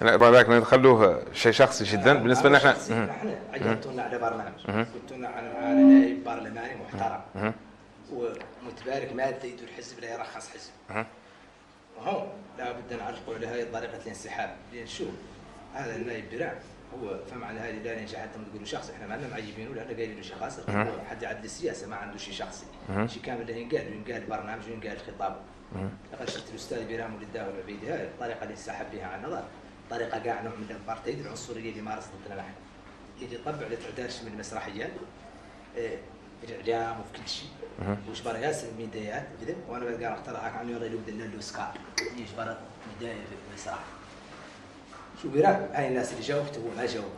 لا رايك نخلوه شيء شخصي جدا. بالنسبة لنا إحنا إحنا عينتونا على برنامج قلتونا على نائب برلماني محترم. ومتبارك مادي يدور حزب لا يرخص حزب. وهون لابد نعرفوا على هذه طريقه الانسحاب لأن شوف هذا النائب براع هو فهم على هذه لا ينجح حتى تقولوا شخصي. إحنا ما لنا معيبين ولا قايلين له شيء خاص. حد يعدل السياسة ما عنده شيء شخصي. شيء كامل له ينقال. ينقال برنامج وينقال خطاب. لقد شفت الأستاذ بيرام ولداه والعبيدي هاي الطريقة اللي انسحب بها عن النظر طريقة قاع نوع من الابارتهايد العنصرية اللي مارست ضدنا نحن يجي يطبع لتعدارش من المسرحيات إيه الاعلام وفي كل شيء. وجبر ياسر الميدايات كذا وأنا بلقى اخترع عنه يرى له دلال له سكار. يجبر ميدايا في المسرح. شو بيرا؟ هاي الناس اللي جاوبت هو ما جاوب.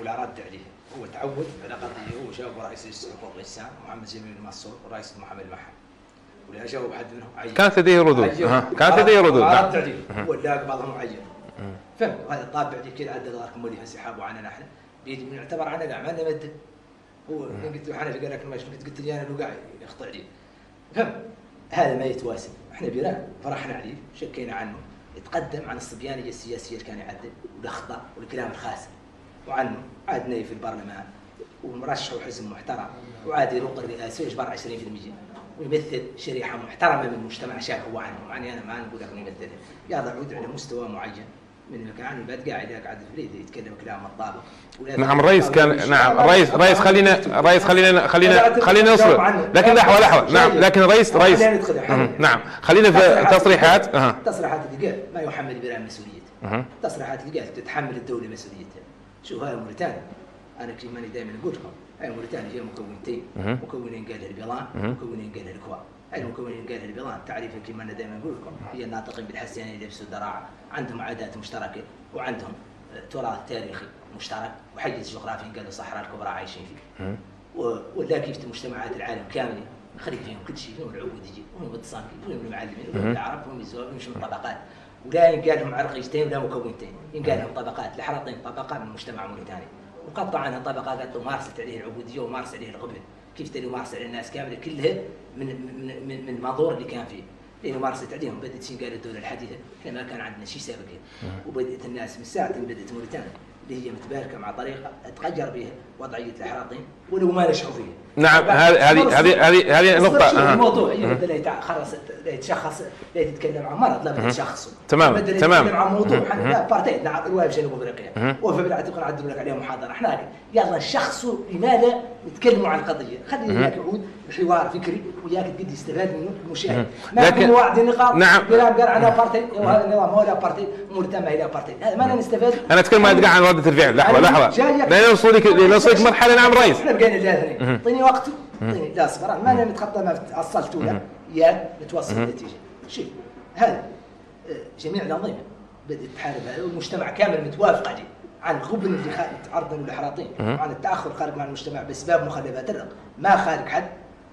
ولا رد عليه. هو تعود على قضية هو جاوب رئيس حقوق الانسان محمد جميل المنصور ورئيس محمد المحل ولا جاوب حد منهم عين. كانت لديه ردود. كانت لديه ردود. نعم رد عليه. هو لاقى بعضهم عين. فهم. هذا الطابع اللي كل عدد غيركم ولي انسحاب وعنا نحن. بيد بنعتبر عنا قاع ما لنا مد هو قلت له حنفي قال لك ما قلت قلت لي أنا لو قاعد يخطئ لي. فهم. هذا ما يتواسم. إحنا بيران فرحنا عليه شكينا عنه. يتقدم عن الصبيانيه السياسيه اللي كان يعدل والأخطاء والكلام الخاسر. وعنه. عاد نايف في البرلمان. ومرشح وحزب محترم. وعاد يروق الرئاسه ويجبر 20% ويمثل شريحة محترمة من المجتمع شاف هو عنه. يعني أنا ما نقول لك يمثلها. يلا عود على مستوى معين. من المكان بعد قاعد قاعد يتكلم كلام الطابق نعم الرئيس كان نعم الرئيس رئيس خلينا رئيس خلينا خلينا خلينا نصبر. لكن لحظة لحظة. نعم لكن رئيس رئيس نعم خلينا في تصريحات تصريحات. اللي قال. ما يحمل بلا مسؤوليته تصريحات اللي قال. تتحمل الدولة مسؤوليتها. شوف هاي موريتانيا. أنا كما دائما نقول لكم. هاي موريتانيا فيها مكونتين. مكونين قالها البيضان مكونين قالها الكوا هاي المكونين قالها البيضان. تعريفها كما دائما نقول لكم. هي الناطقين بالحسيانيه يلبسوا الدراعة. عندهم عادات مشتركه وعندهم تراث تاريخي مشترك وحيز جغرافي قالوا الصحراء الكبرى عايشين فيه. ولا كيف مجتمعات العالم كاملة خليك فيهم كل شيء فيهم العبوديه وهم التصاميم وهم المعلمين وهم العرب وهم الزواج وهم الطبقات ولا ينقال لهم عرقيتين ولا مكونتين ينقال لهم طبقات. الحرطين طبقة من المجتمع الموريتاني وقطع عنها طبقة قالت مارست عليه العبوديه ومارست عليه القبلة. كيف تلي مارست على الناس كاملة؟ كلها من من, من المنظور اللي كان فيه. لأنه مارست عليهم بدأت قال الدولة الحديثة. إحنا ما كان عندنا شيء سابق وبدأت الناس من ساعه بدأت موريتانيا اللي هي متباركة مع طريقة تغير بها وضعية الحراطين ولو ما نشعوا فيها نعم هذه هذه هذه هذه نقطة الموضوع لا يتخرص لا يتشخص لا يتكلم عن مرض لا بد يتشخصه تمام تمام. يتكلم عن موضوع. l'apartheid نعم رواية في جنوب أفريقيا. وفي بالعتق نعدل لك عليها محاضرة. إحنا يلا شخصوا لماذا نتكلموا عن القضية؟ خلي اياك يعود بحوار فكري وياك قد يستفاد منه المشاهد. ما لكن واحد النقاط نعم. كلام قال عن ابارتيد وهذا النظام هو الابارتيد موريتانيا هي الابارتيد هذا ما نستفاد. أنا أتكلم عن ردة الفعل. لحظة لحظة. لا يوصلك يوصلك مرحلة نعم رئيس. بقينا الاثنين اعطيني وقت اعطيني لا اصبر ما نتخطى ما اصلت ولا يا نتوصل للنتيجه شوف هذا جميع الأنظمة بدأت تحارب والمجتمع كامل متوافق عليه. عن غبن اللي تعرضوا للاحراطين وعن التأخر خارج مع المجتمع بأسباب مخلفات الرق ما خارج حد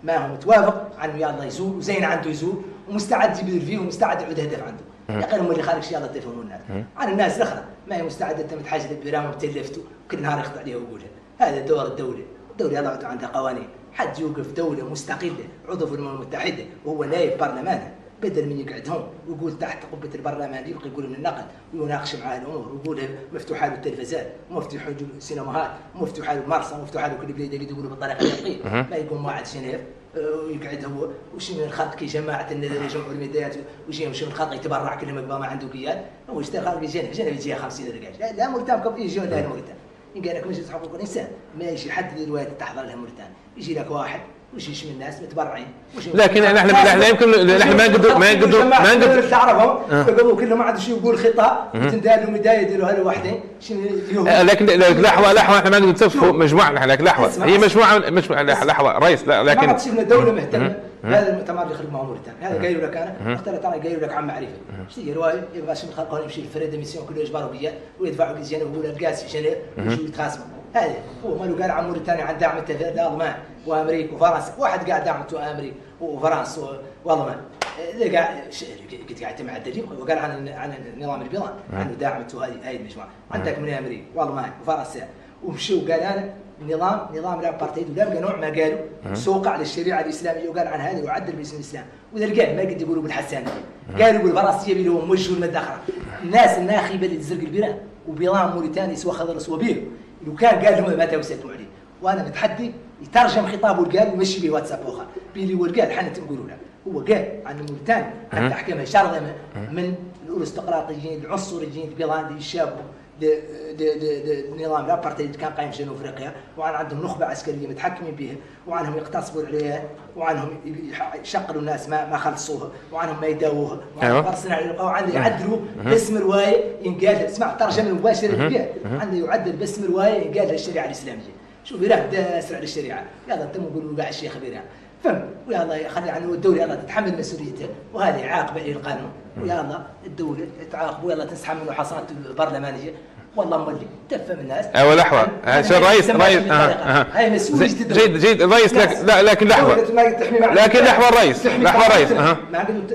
ما هو متوافق. عنه يلا يزول وزين عنده يزول ومستعد يبذل فيه ومستعد يعود هدف عنده. يا هم اللي خارج يلا تفهموا الناس عن الناس الاخرى ما هي مستعدة تمت حاجة للبرام وبتلفته كل نهار يخطئ عليها ويقولها. هذا دور الدولة. الدولة يضع عندها قوانين. حد يوقف دولة مستقلة عضو في الأمم المتحدة وهو نائب برلمانها بدل من يقعد هون ويقول تحت قبة البرلمان يبقى يقول من النقد ويناقش معاه الأمور ويقول مفتوحة له التلفزيات مفتوحة له السينماهات مفتوحة له المرسى مفتوحة له كل بلاد اللي يقولوا بالطريقة اليقين ما يقوم واحد جنيف ويقعد هو. وش من الخلق كي جماعة النذر يجمعوا الميدايات وش من الخلق يتبرع كل ما ما عنده قياد هو اشتغل خلق جنب جنب يجي 50 رجال. لا موريتان كم يجي ولا موريتان إن قال لك مجلس حقوق الإنسان ما يجي حد الروايات تحضر لها موريتانيا يجي لك واحد وش من الناس؟ متبرعين. لكن إحنا لا يمكن إحنا ما نقدر ما نقدر ما نقدر تعرفهم يقولوا كلهم ما عندهم شيء يقول خطأ وتندار لهم بدايه يديروا هذا وحدين لكن لحظه لحظة إحنا ما نقدر نصفوا مجموعة لكن لحظة. هي مجموعة مجموعة لحظة رئيس لا لكن ما شفنا دولة مهتمة. هذا المؤتمر اللي خلق معه موريتانيا هذا قايل لك أنا اخترت أنا قايل لك عن معرفة. شتي روايه يبغى شي خلقوا يمشي الفريد ميسيون كله يجبروا بيا ويدفعوا كيزيان ويقول القاسي جنيف ويجوا يتخاصموا هذا هو مالو قال عن موريتانيا عن دعم الالمان وامريكا وفرنسا. واحد قاعد دعمته أمريكا وفرنسا والمان قاعد قاعد مع الدليل وقال عن عن النظام البيضان انه دعمته هذه هذه المجموعة. عندك من أمريكا والمان وفرنسا. ومشوا قال أنا نظام نظام لا بارتيد ولا بقى نوع ما قالوا سوقع للشريعه الإسلامية وقال عن هذا وعدل باسم الإسلام. وإذا قال ما قد يقولوا بالحسانيه قالوا بالفرنسية اللي هو موجه المدخره الناس الناخبه اللي تزرق البيران وبيران موريتاني سوا خضر سوا بير. لو كان قال لهم ما توسعتوا عليه. وأنا متحدي يترجم خطابه القال ويمشي به واتساب آخر. بيلي ورقال حنا تنقولوا له. هو قال عن موريتانيا. حتى احكامها شرطه من الأرستقراطيين العنصريين البيلاندي الشابو. نظام الابارتايد كان قايم في جنوب أفريقيا وعن عندهم نخبة عسكرية متحكمين بها وعنهم يقتصبوا عليها وعنهم يشقلوا الناس ما ما خلصوها وعنهم ما يداووها. وعنهم أيوة. وعنده يعدلوا باسم روايه ينقال اسمع الترجمه المباشره فيها. عنده يعدل باسم روايه ينقال الشريعة الإسلامية. شوف يراه داسر على الشريعه يلا انت نقولوا كاع الشيخ بيراه فهم ويا الله خلي عنه الدولة يلا تتحمل مسؤوليته وهذه عاقبة إلى القانون. ويا الله الدولة تعاقب ويلا تسحب منه حصانات البرلمانية. والله مولي تفهم الناس أيوه لحظه الرئيس رئيس هاي مسؤولية جيد جيد الرئيس لا لكن لحظه لكن لحظه الرئيس لحظه الرئيس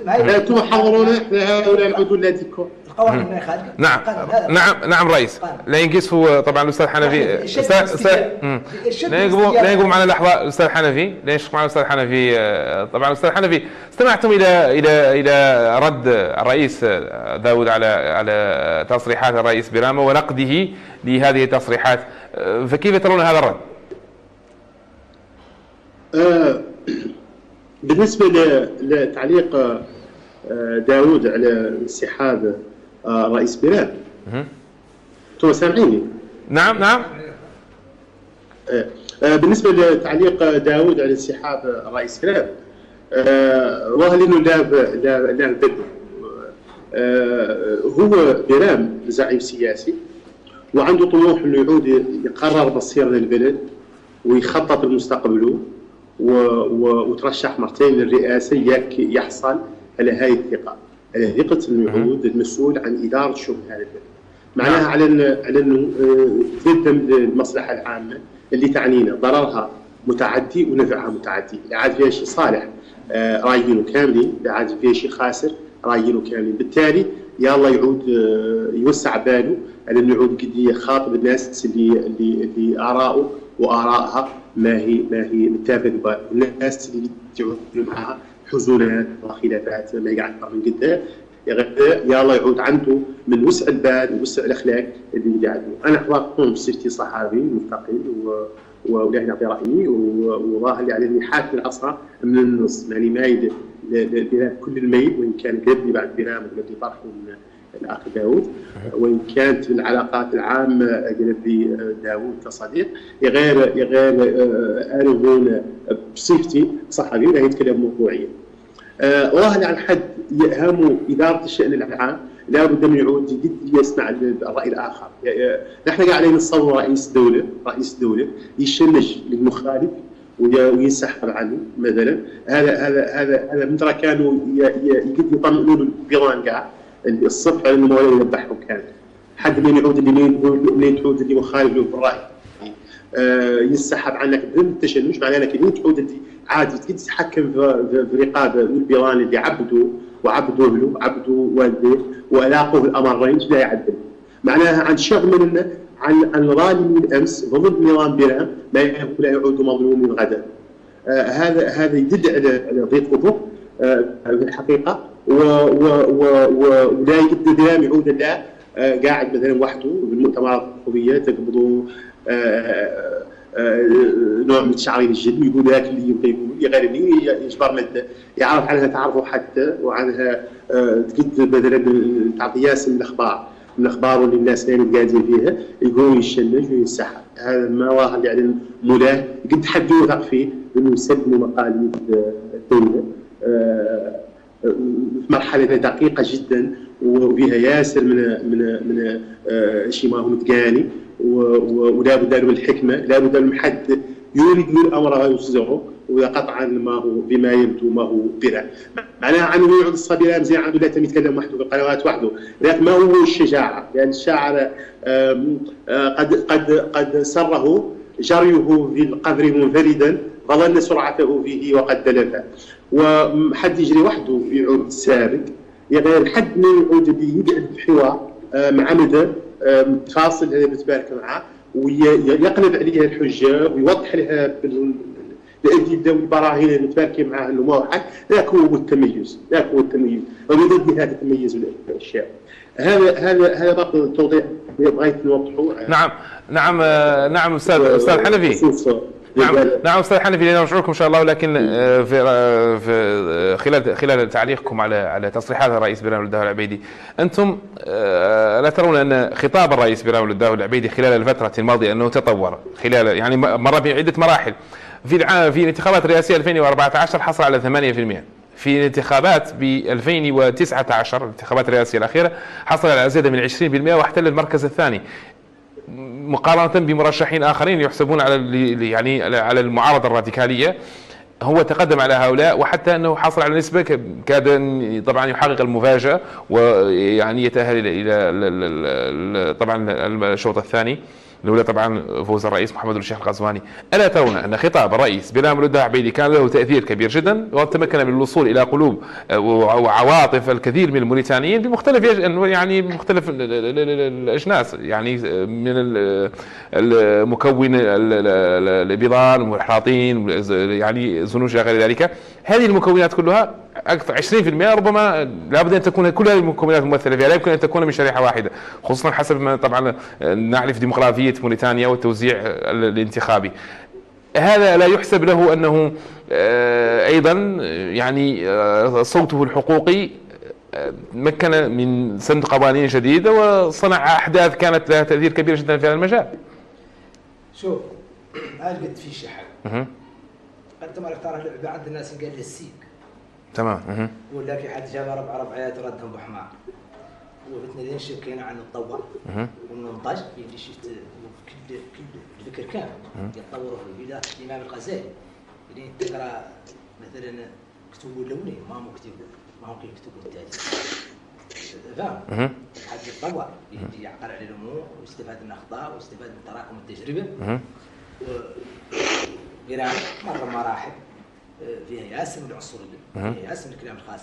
لا تحاورون هؤلاء العدول الذين نعم. نعم نعم رئيس. لا ينقص طبعا الأستاذ حنفي. أستاذ لا ينقبوا معنا لحظه الاستاذ حنفي. لا يشق معنا الأستاذ حنفي. طبعا الاستاذ حنفي استمعتم إلى إلى إلى رد الرئيس داود على على تصريحات الرئيس برامه ونقده لهذه التصريحات. فكيف ترون هذا الرد؟ آه، بالنسبة لتعليق آه، داود على انسحاب آه، رئيس بلاد. أنتم سامعيني؟ نعم نعم. آه، آه، بالنسبة لتعليق داود على انسحاب رئيس بلاد ظهر إنه لاعب لاعب بدل؟ هو برام زعيم سياسي وعنده طموح إنه يعود يقرر مصير للبلد ويخطط لمستقبله وترشح مرتين للرئاسة يحصل على هذه الثقة. ثقة المعود المسؤول عن إدارة شؤون هذا البلد. معناها نعم. على على أنه آه، للمصلحه العامة اللي تعنينا. ضررها متعدي ونفعها متعدي. لا عاد فيها شيء صالح. آه، رايينه كاملين لا عاد فيها شيء خاسر. رايينه كاملين بالتالي يا الله يعود آه، يوسع باله على انه يعود قد يخاطب الناس اللي اللي اللي آراءه وآرائها. ما هي ما هي متفقه الناس اللي يعود معها حزونات وخلافات ما يقعد أكثر من قدام يا الله يعود عنده من وسع البال ووسع الأخلاق اللي قاعد أنا حوار سيرتي صحابي مستقل و ولا نعطي رأيي وظاهر على اني حاكم العصا من النص. يعني مايل للبلاد كل الميل وإن كان قلبني بعد برنامج الذي طرحه الأخ داوود وإن كانت العلاقات العامة قلبي داوود كصديق غير غير آه، أنا هون بصفتي صحفي لا يتكلم موضوعيا آه والله عن حد يهمه إدارة الشأن العام لابد من يعود جد يسمع الرأي الآخر. نحن قاعدين نصور رئيس دولة رئيس دولة يشنج للمخالف وينسحب عنه مثلا. هذا هذا هذا هذا كانوا يقد يطمئنوا البيضان قاع. الصبح انه مولاي يذبحهم كان. حد من يعود اللي منين تعود اللي مخالف له بالراي ينسحب عنك بدون التشنج معناه انك اللي تعود اللي عادي تتحكم في رقابه البيضان اللي عبدوا وعبدوا له عبدوا والديه والاقوا الأمرين لا يعدل. معناها عن شغل من عن ظالم الامس ضد نظام ما لا يعود مظلوم غدا. آه هذا هذا يدل على ضيق افق في الحقيقة ولا يقدر يعود لا آه قاعد مثلا وحده بالمؤتمرات الحكوميه تقبضوا آه آه، نوع من تشعرين الجن يقول هاك اللي يبغى يقول غير يجبر مده يعرف عنها تعرفوا حتى وعنها آه، تقد مثلا تعطي ياس من الأخبار من الأخبار واللي الناس اللي قاعدين فيها يقول يشنج وينسحب. هذا ما واحد يعني مولاه قد حد يوثق فيه انه يسلم مقاليد الدولة. آه، في مرحلة دقيقة جدا وفيها ياسر من من من شيء ما هو متقاني ولا بد من الحكمه لا بد من حد يريد الامر يصدره وقطعا ما هو بما يبدو ما هو برع معناها عنه يعود الصبي مزيان عنده لا يتكلم وحده في القنوات وحده لكن ما هو الشجاعة؟ لأن الشاعر قد قد قد سره جريه في القبر منفردا وظن سرعته فيه وقد دلف وحد يجري وحده يعود سابق يعني حد من يعود يقعد بحوار مع مدى فاصل هذا بتبارك معاه ويقلب عليها الحجة ويوضح لها لأجل يبداو البراهين اللي ما هو حق ذاك هو التميز ذاك هو التميز وبضد هذا التميز الاشياء هذا هذا هذا باقي التوضيح. بغيت نوضحه. نعم. نعم نعم أستاذ أستاذ حنفي. نعم. نعم أستاذ حنفي نشعركم إن شاء الله ولكن آه، في آه، في آه، خلال خلال تعليقكم على على تصريحات الرئيس برام الداه العبيدي. أنتم لا ترون أن خطاب الرئيس برام الداه العبيدي خلال الفترة الماضية أنه تطور خلال يعني مر بعده مراحل. في في الانتخابات الرئاسية 2014 حصل على 8% في الانتخابات ب 2019 الانتخابات الرئاسية الأخيرة حصل على زيادة من 20% واحتل المركز الثاني. مقارنة بمرشحين آخرين يحسبون على يعني على المعارضة الراديكالية. هو تقدم على هؤلاء وحتى أنه حصل على نسبة كاد طبعا يحقق المفاجأة ويعني يتأهل إلى طبعا الشوط الثاني. لولا طبعا فوز الرئيس محمد الشيخ الغزواني. ألا ترون أن خطاب الرئيس بلام الداعبيدي كان له تأثير كبير جدا وتمكن من الوصول إلى قلوب وعواطف الكثير من الموريتانيين بمختلف يعني بمختلف الأجناس. يعني من المكون البيضان المحراطين يعني زنوج غير ذلك. هذه المكونات كلها أكثر 20% ربما لابد أن تكون كل هذه المكونات ممثلة فيها لا يمكن أن تكون من شريحة واحدة خصوصا حسب ما طبعا نعرف ديمقراطية موريتانيا والتوزيع الانتخابي هذا لا يحسب له أنه آه، أيضا يعني آه، صوته الحقوقي آه، مكن من سن قوانين جديده وصنع أحداث كانت لها تأثير كبير جدا في هذا المجال. شوف ما قد في شي حاجة. أنت ما ترى بعض الناس قال لي السيك تمام. ولا في حد جاب أربع ربعيات ردهم بحمار وفتنا شكينا عن الطوع والمنطج اللي شفت كل كل الفكر كامل. يتطوروا في البلاد الامام الغزالي اللي تقرأ مثلا كتبوا اللوني ما هو كتبوا ما هو يكتبوا التالي فاهم حد يتطور يجي يعقل على الأمور ويستفاد من الأخطاء ويستفاد من تراكم التجربة. و... مرة مراحل. فيها ياسر من العنصريه فيها ياسر من الكلام الخاص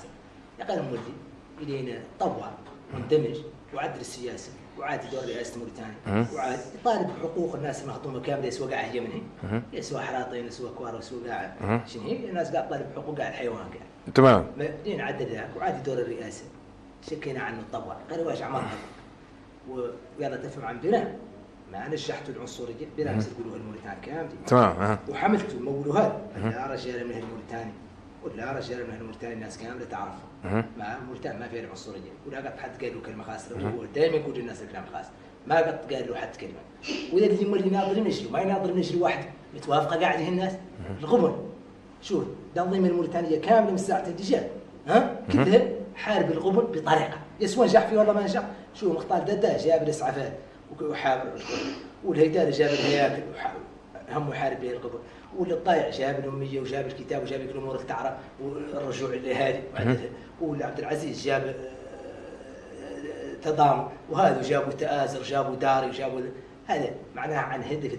يقال المولدي إلينا طور واندمج وعدل السياسة وعاد دور رئاسة موريتانيا وعاد يطالب بحقوق الناس المهضومة كاملة سواء قاعد هي منهن سواء حراطين سواء كوارو سواء قاعد شنو هي؟ الناس قاعد تطالب بحقوق قاعد الحيوان قاعد. تمام. بعدين عدل ذاك وعاد دور الرئاسة. شكينا عنه طور قال واش عمرها ويلا تفهم عن بناء. ما نجحت العنصرية بلا بس يقولوا الموريتاني كامل. تمام وحملت مولوا هذا. لا رجال من الموريتاني ولا رجال من الموريتاني الناس كاملة تعرفه. ما موريتاني ما فيها العنصرية. ولا قد حد قال له كلمة خاصة. هو دائما يقول للناس الكلام خاص ما قد قال له حد كلمة. وإذا اللي اللي ناظر نجري ما يناظر نجري واحد متوافقه قاعد الناس. الغبن شوف تنظيم الموريتانية كامله من ساعه الدجال ها؟ كلها حارب الغبن بطريقة. يسوى نجح فيه والله ما نجح شو مختار ددا جاب الاسعافات وحارب والهيدار جاب الهياكل هم يحارب به القبر. والطايع جاب الأمية وجاب الكتاب وجاب الأمور اللي تعرف والرجوع لهذه وعبد العزيز جاب آه، تضامن. وهذا جابوا تآزر جابوا داري جابوا هذا معناها عن هدف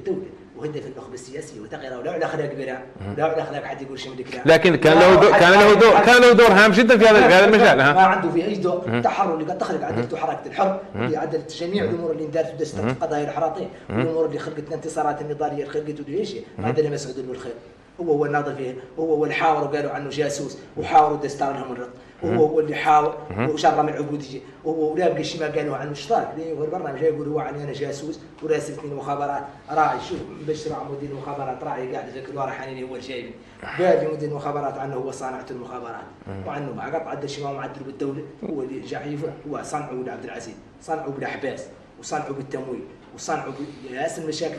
الدولة وهدف النخبه السياسيه وتغير ولا على اخلاق بلا لا على اخلاق حد يقول شيء من لكن كان له دور كان له دور كان له دور هام جدا في هذا في هذا المجال ما عنده في أي دور. تحرر اللي قد تخلق عدلت حركة الحر اللي عدلت جميع الأمور اللي اندارت ودست القضايا الحراطين والأمور اللي خلقت الانتصارات النضالية اللي خلقت ودي شيء عندنا مسعود بالخير هو هو فيه هو هو اللي حاوروا قالوا عنه جاسوس وحاوروا دستار لهم الرق هو هو اللي حاول وشرم العبوديه هو ولا بقى شي ما قالوا عنه. اشتراك هو البرنامج يقول هو عني أنا جاسوس وراسلتني المخابرات راعي شوف مبشر مدير المخابرات راعي قاعد في الورا حنيني هو الجايب قال لي مدير المخابرات عنه هو صانعة المخابرات. وعنه ما قطع عدل شي ما معدل بالدولة. هو اللي جاي هو صنعوا لعبد العزيز. صنعوا بالأحباس. وصنعوا بالتمويل. وصنعوا بياسر المشاكل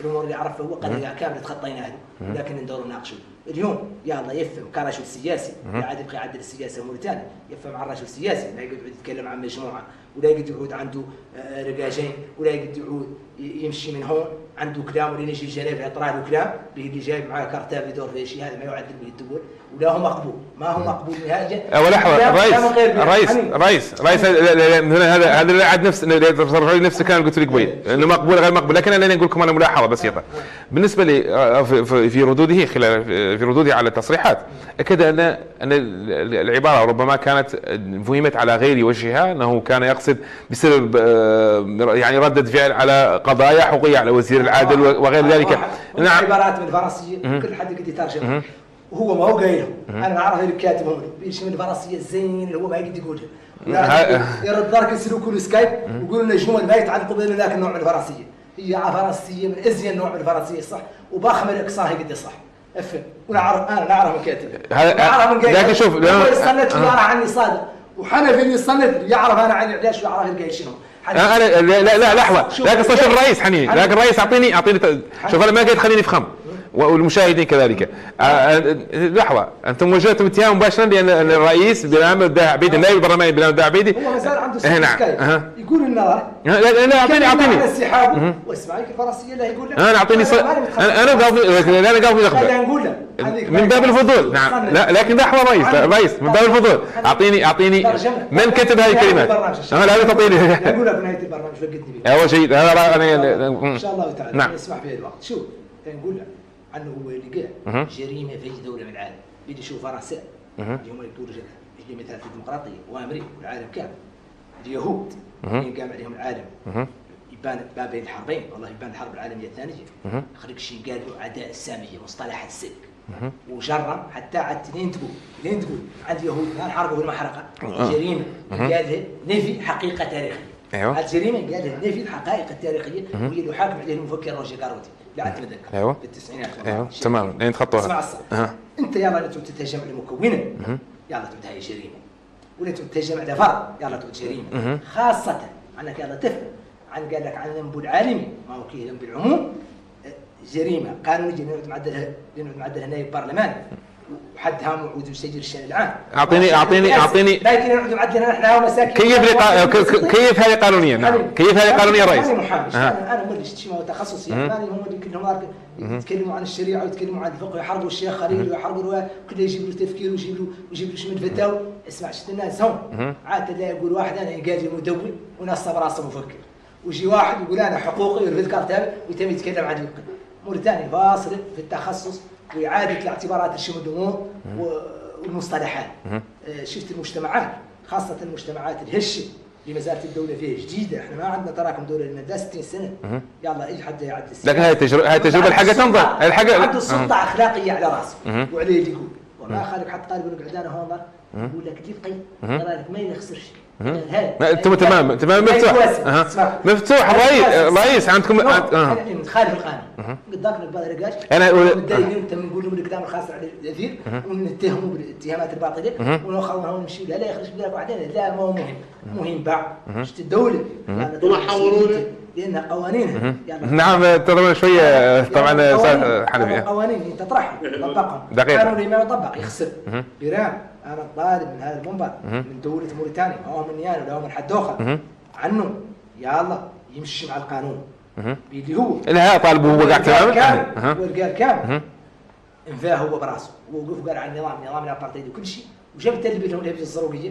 الأمور اللي عرفها هو قضيه كامله تخطيناها لكن ندور ناقشه اليوم يا الله يفهم كرجل سياسي. قاعد يبقى يعدل السياسة موريتانيا. يفهم عن رجل سياسي. لا يقعد يتكلم عن مجموعة ولا يقعد يعود عنده آه، رقاجين ولا يقعد يعود يمشي من هون عنده كلام ولا يجي جنيف يطلع له كلام بيجي جايب معاه كارتاب يدور في شيء هذا ما يعدل به الدول ولا هو مقبول. ما هو مقبول نهائيا. أه، لحظه رئيس رئيس رئيس رئيس هذا هذا عاد نفس نفس الكلام قلت لك قبيل. إنه مقبول غير مقبول. لكن أنا أقول لكم أنا ملاحظة بسيطة. بالنسبة لي آه، في ردوده خلال في ردوده على التصريحات أكد أن أن العبارة ربما كانت فهمت على غير وجهها أنه كان يقصد بسبب آه، يعني ردة فعل على قضايا حقوقية على وزير العدل وغير ذلك. نعم. عبارات من الفرنسيه كل حد يقدر يترجم. وهو ما هو قايله. أنا الكاتب هو. بيش من الفرنسيه الزين اللي هو ما يقدر يقولها يرد دارك يسلوا كل سكايب ويقولوا لنا جمل ما يتعلقوا بين ذاك النوع من الفرنسية. هي فرنسية من أزين نوع من الفرنسية صح. وباخمر اقصاها قد صح. أفهم. ونعرف أنا نعرف من كاتب. نعرف من لكن شوف يعرف عني صادق. وحنفي اللي يصنت يعرف أنا عني ليش ويعرف القاي شنو. أنا لا لا لحظة. لكن شوف الرئيس حنيني. لكن الرئيس اعطيني أعطيني شوف أنا ما قلت خليني أفهم. والمشاهدين كذلك آه، آه، لحظه أنتم وجهتم اتهام مباشرا لأن الرئيس بلام الداع عبيدي النائب البرلماني بلام الداع عبيدي هو ما زال عنده إيه، نعم يقول لنا لا لا اعطيني اعطيني واسمعي الفرنسيه اللي يقول لك أنا اعطيني أنا قاضي أنا قاضي نقول من باب الفضول نعم لا لكن لحظه رئيس رئيس من باب الفضول اعطيني اعطيني من كتب هذه الكلمات أنا لا تعطيني أقول لك نهايه البرنامج فقدني هو جيد هذا أنا ان شاء الله تعالى نعم اسمح في الوقت شوف نقول لك عنه هو اللي قال جريمة في أي دولة من العالم. بيجي يشوف فرنسا اللي هم يقولوا مثلا في الديمقراطية؟ وأمريكا والعالم كامل. اليهود اللي قام عليهم العالم؟ يبان ما بين الحربين. والله يبان الحرب العالمية الثانية. خليك شيء قالوا عداء السامية مصطلح السلك. وجرم حتى عاد لين تقول. لين تقول. عند اليهود ما الحرب والمحرقه جريمة قال نفي حقيقة تاريخية. أيوه. الجريمه قال نفي الحقائق التاريخية. وهي اللي حاكم عليها المفكر روجيه غارودي. لا أتذكر. أيوه. في التسعينات أيوه تمام. لين تخطوها اسمع الصح أه. أنت يلا انت تتهجم على مكونه يلا تبدا هي جريمه ولا تتهجم على فرد يلا تبدا جريمه خاصة انك يلا تفهم عن قال لك عن الذنب العالمي ما هو كي ذنب العموم. جريمة. قانونيه لنعود معدلها لنعود معدلها نائب برلمان وحدها موعود يسجل الشان العام. اعطيني اعطيني اعطيني لكن نعود معدلنا نحن مساكين كيف لي كيف هذه قانونيا نعم كيف هذه قانونيا رئيس؟ أنا محامي. أنا أنا مولي شيء تخصصي يعني هم اللي كلهم يتكلموا عن الشريعة ويتكلموا عن الفقه ويحرقوا الشيخ خليل ويحرقوا كل يجيب له تفكير ويجيب له ويجيب له شمل فتاوى اسمع شفت الناس هون عاد تلاقي يقول واحد أنا قاضي مدون ونصب راسه مفكر. ويجي واحد يقول أنا حقوقي ويرفد كارتاب ويتم يتكلم عن الفقه. موريتانيا فاصل في التخصص. وإعادة الاعتبارات الشمول الأمور والمصطلحات. آه، شفت المجتمعات خاصة المجتمعات الهشة اللي ما زالت الدولة فيها جديدة. إحنا ما عندنا تراكم دولة لنا 60 سنة. يلا اي حد يعد لكن هاي التجربة هاي التجربة الحاجة تنظر. الحاجة عنده سلطة أخلاقية على راسه. وعليه اللي يقول. وما خالك حتى طالب يقول لك هون يقول لك يرى لك ما يخسرش أنتم تمام تمام مفتوح. مفتوح رئيس رئيس عندكم خالف القانون. قدامك بعض الرجاج أنا متضايقين انت بنقول لهم الكلام الخاص على الوزير ونتهموا بالاتهامات الباطلة ونخلونا ونمشي لا لا يخرج بلاك بعدين. لا ما هو مهم. مهم بعد. شفت الدولة. تحاورون لأن قوانينها نعم ترى شوية. طبعا حنفي قوانين. تطرحها طبقهم دقيقة. قانون ما يطبق يخسر. بيرام أنا طالب من هذا المنبر من دولة موريتانيا. ما هو من يانا ولا هو من حد اخر عنه يا الله يمشي مع القانون. اللي هو. لا طالب هو قاعد كامل؟ قال كامل. انفاه هو براسه. ووقف قال عن النظام نظام الابارتهايد وكل شيء. وجاب تلبي لهم لبس الزروقيه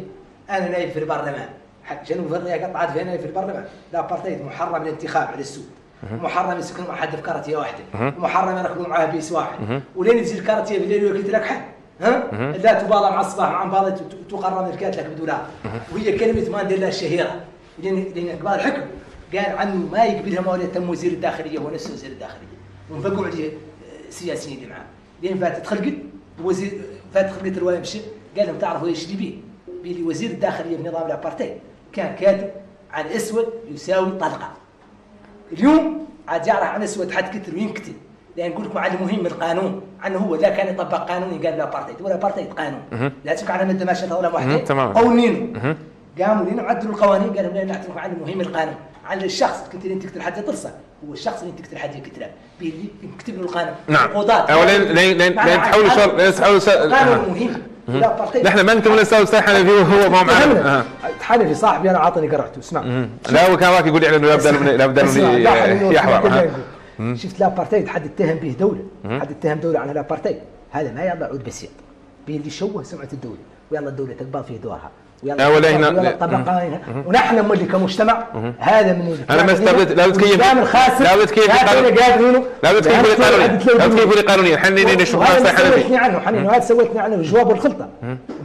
أنا نايب في البرلمان. حق جنوب افريقيا قطعت فينا في البرلمان. الابارتهايد محرم الانتخاب على السوق. محرم يسكنوا مع حد في كارتيه واحدة محرم يركبوا معاه بيس واحد. ولين يجي الكارتيه بالليل ويكت لك حد. ها؟ لا تبالى مع الصباح مع مبالة تقرر ملكات لك بدولار وهي كلمة ما ندير لها الشهيرة. لأن لأن إقبال الحكم قال عنه ما يقبلها مولى تم وزير الداخلية هو نفسه وزير الداخلية. وانفقوا عليه السياسيين اللي معاه لأن فاتت خلقت وزير فاتت خلقت الرواية مشي. قال لهم تعرفوا إيش اللي بيه؟ بيه وزير الداخلية في نظام الابارتهايد كان كاتب عن أسود يساوي طلقة. اليوم عاد يعرف عن أسود حد كتر وينكتب. لأن نقول لكم على المهم القانون. عنه هو لا كان يطبق قانون قال لا بارتيت ولا بارتيت قانون لا تسمع على مده ما شاء ولا واحد قوانين قاموا لنا عدلوا القوانين قالوا لا نعترف على المهم القانون. على الشخص كنت اللي تقتل حد ترسل. هو الشخص اللي تقتل حد يقتله. بيلي يكتب له القانون. نعم. أو لين لين لين تحولوا شر لين تحولوا القانون مهم. نحن ما نكتب نسال أستاذ حنفي وهو ما معنا. حنفي صاحبي أنا عاطني قرأته. اسمع. لا هو كان راك يقول لي على انه لابد لابد يحضر شفت الابارتايد حد اتهم به دولة حد اتهم دولة عن الابارتايد. هذا ما يلا عود بسيط. به اللي شوه سمعة الدولة ويلا الدولة تقبل في دورها ويلا ولا هنا. طبقة ونحن اللي كمجتمع هذا من أنا ما استبدت لا تكيف لا تكيف لا تكيف قانونيا. لا تكيف قانونيا. حنين نشوف هذا سويتني عنه. حنين وهذا سويتني عنه. الجواب والخلطه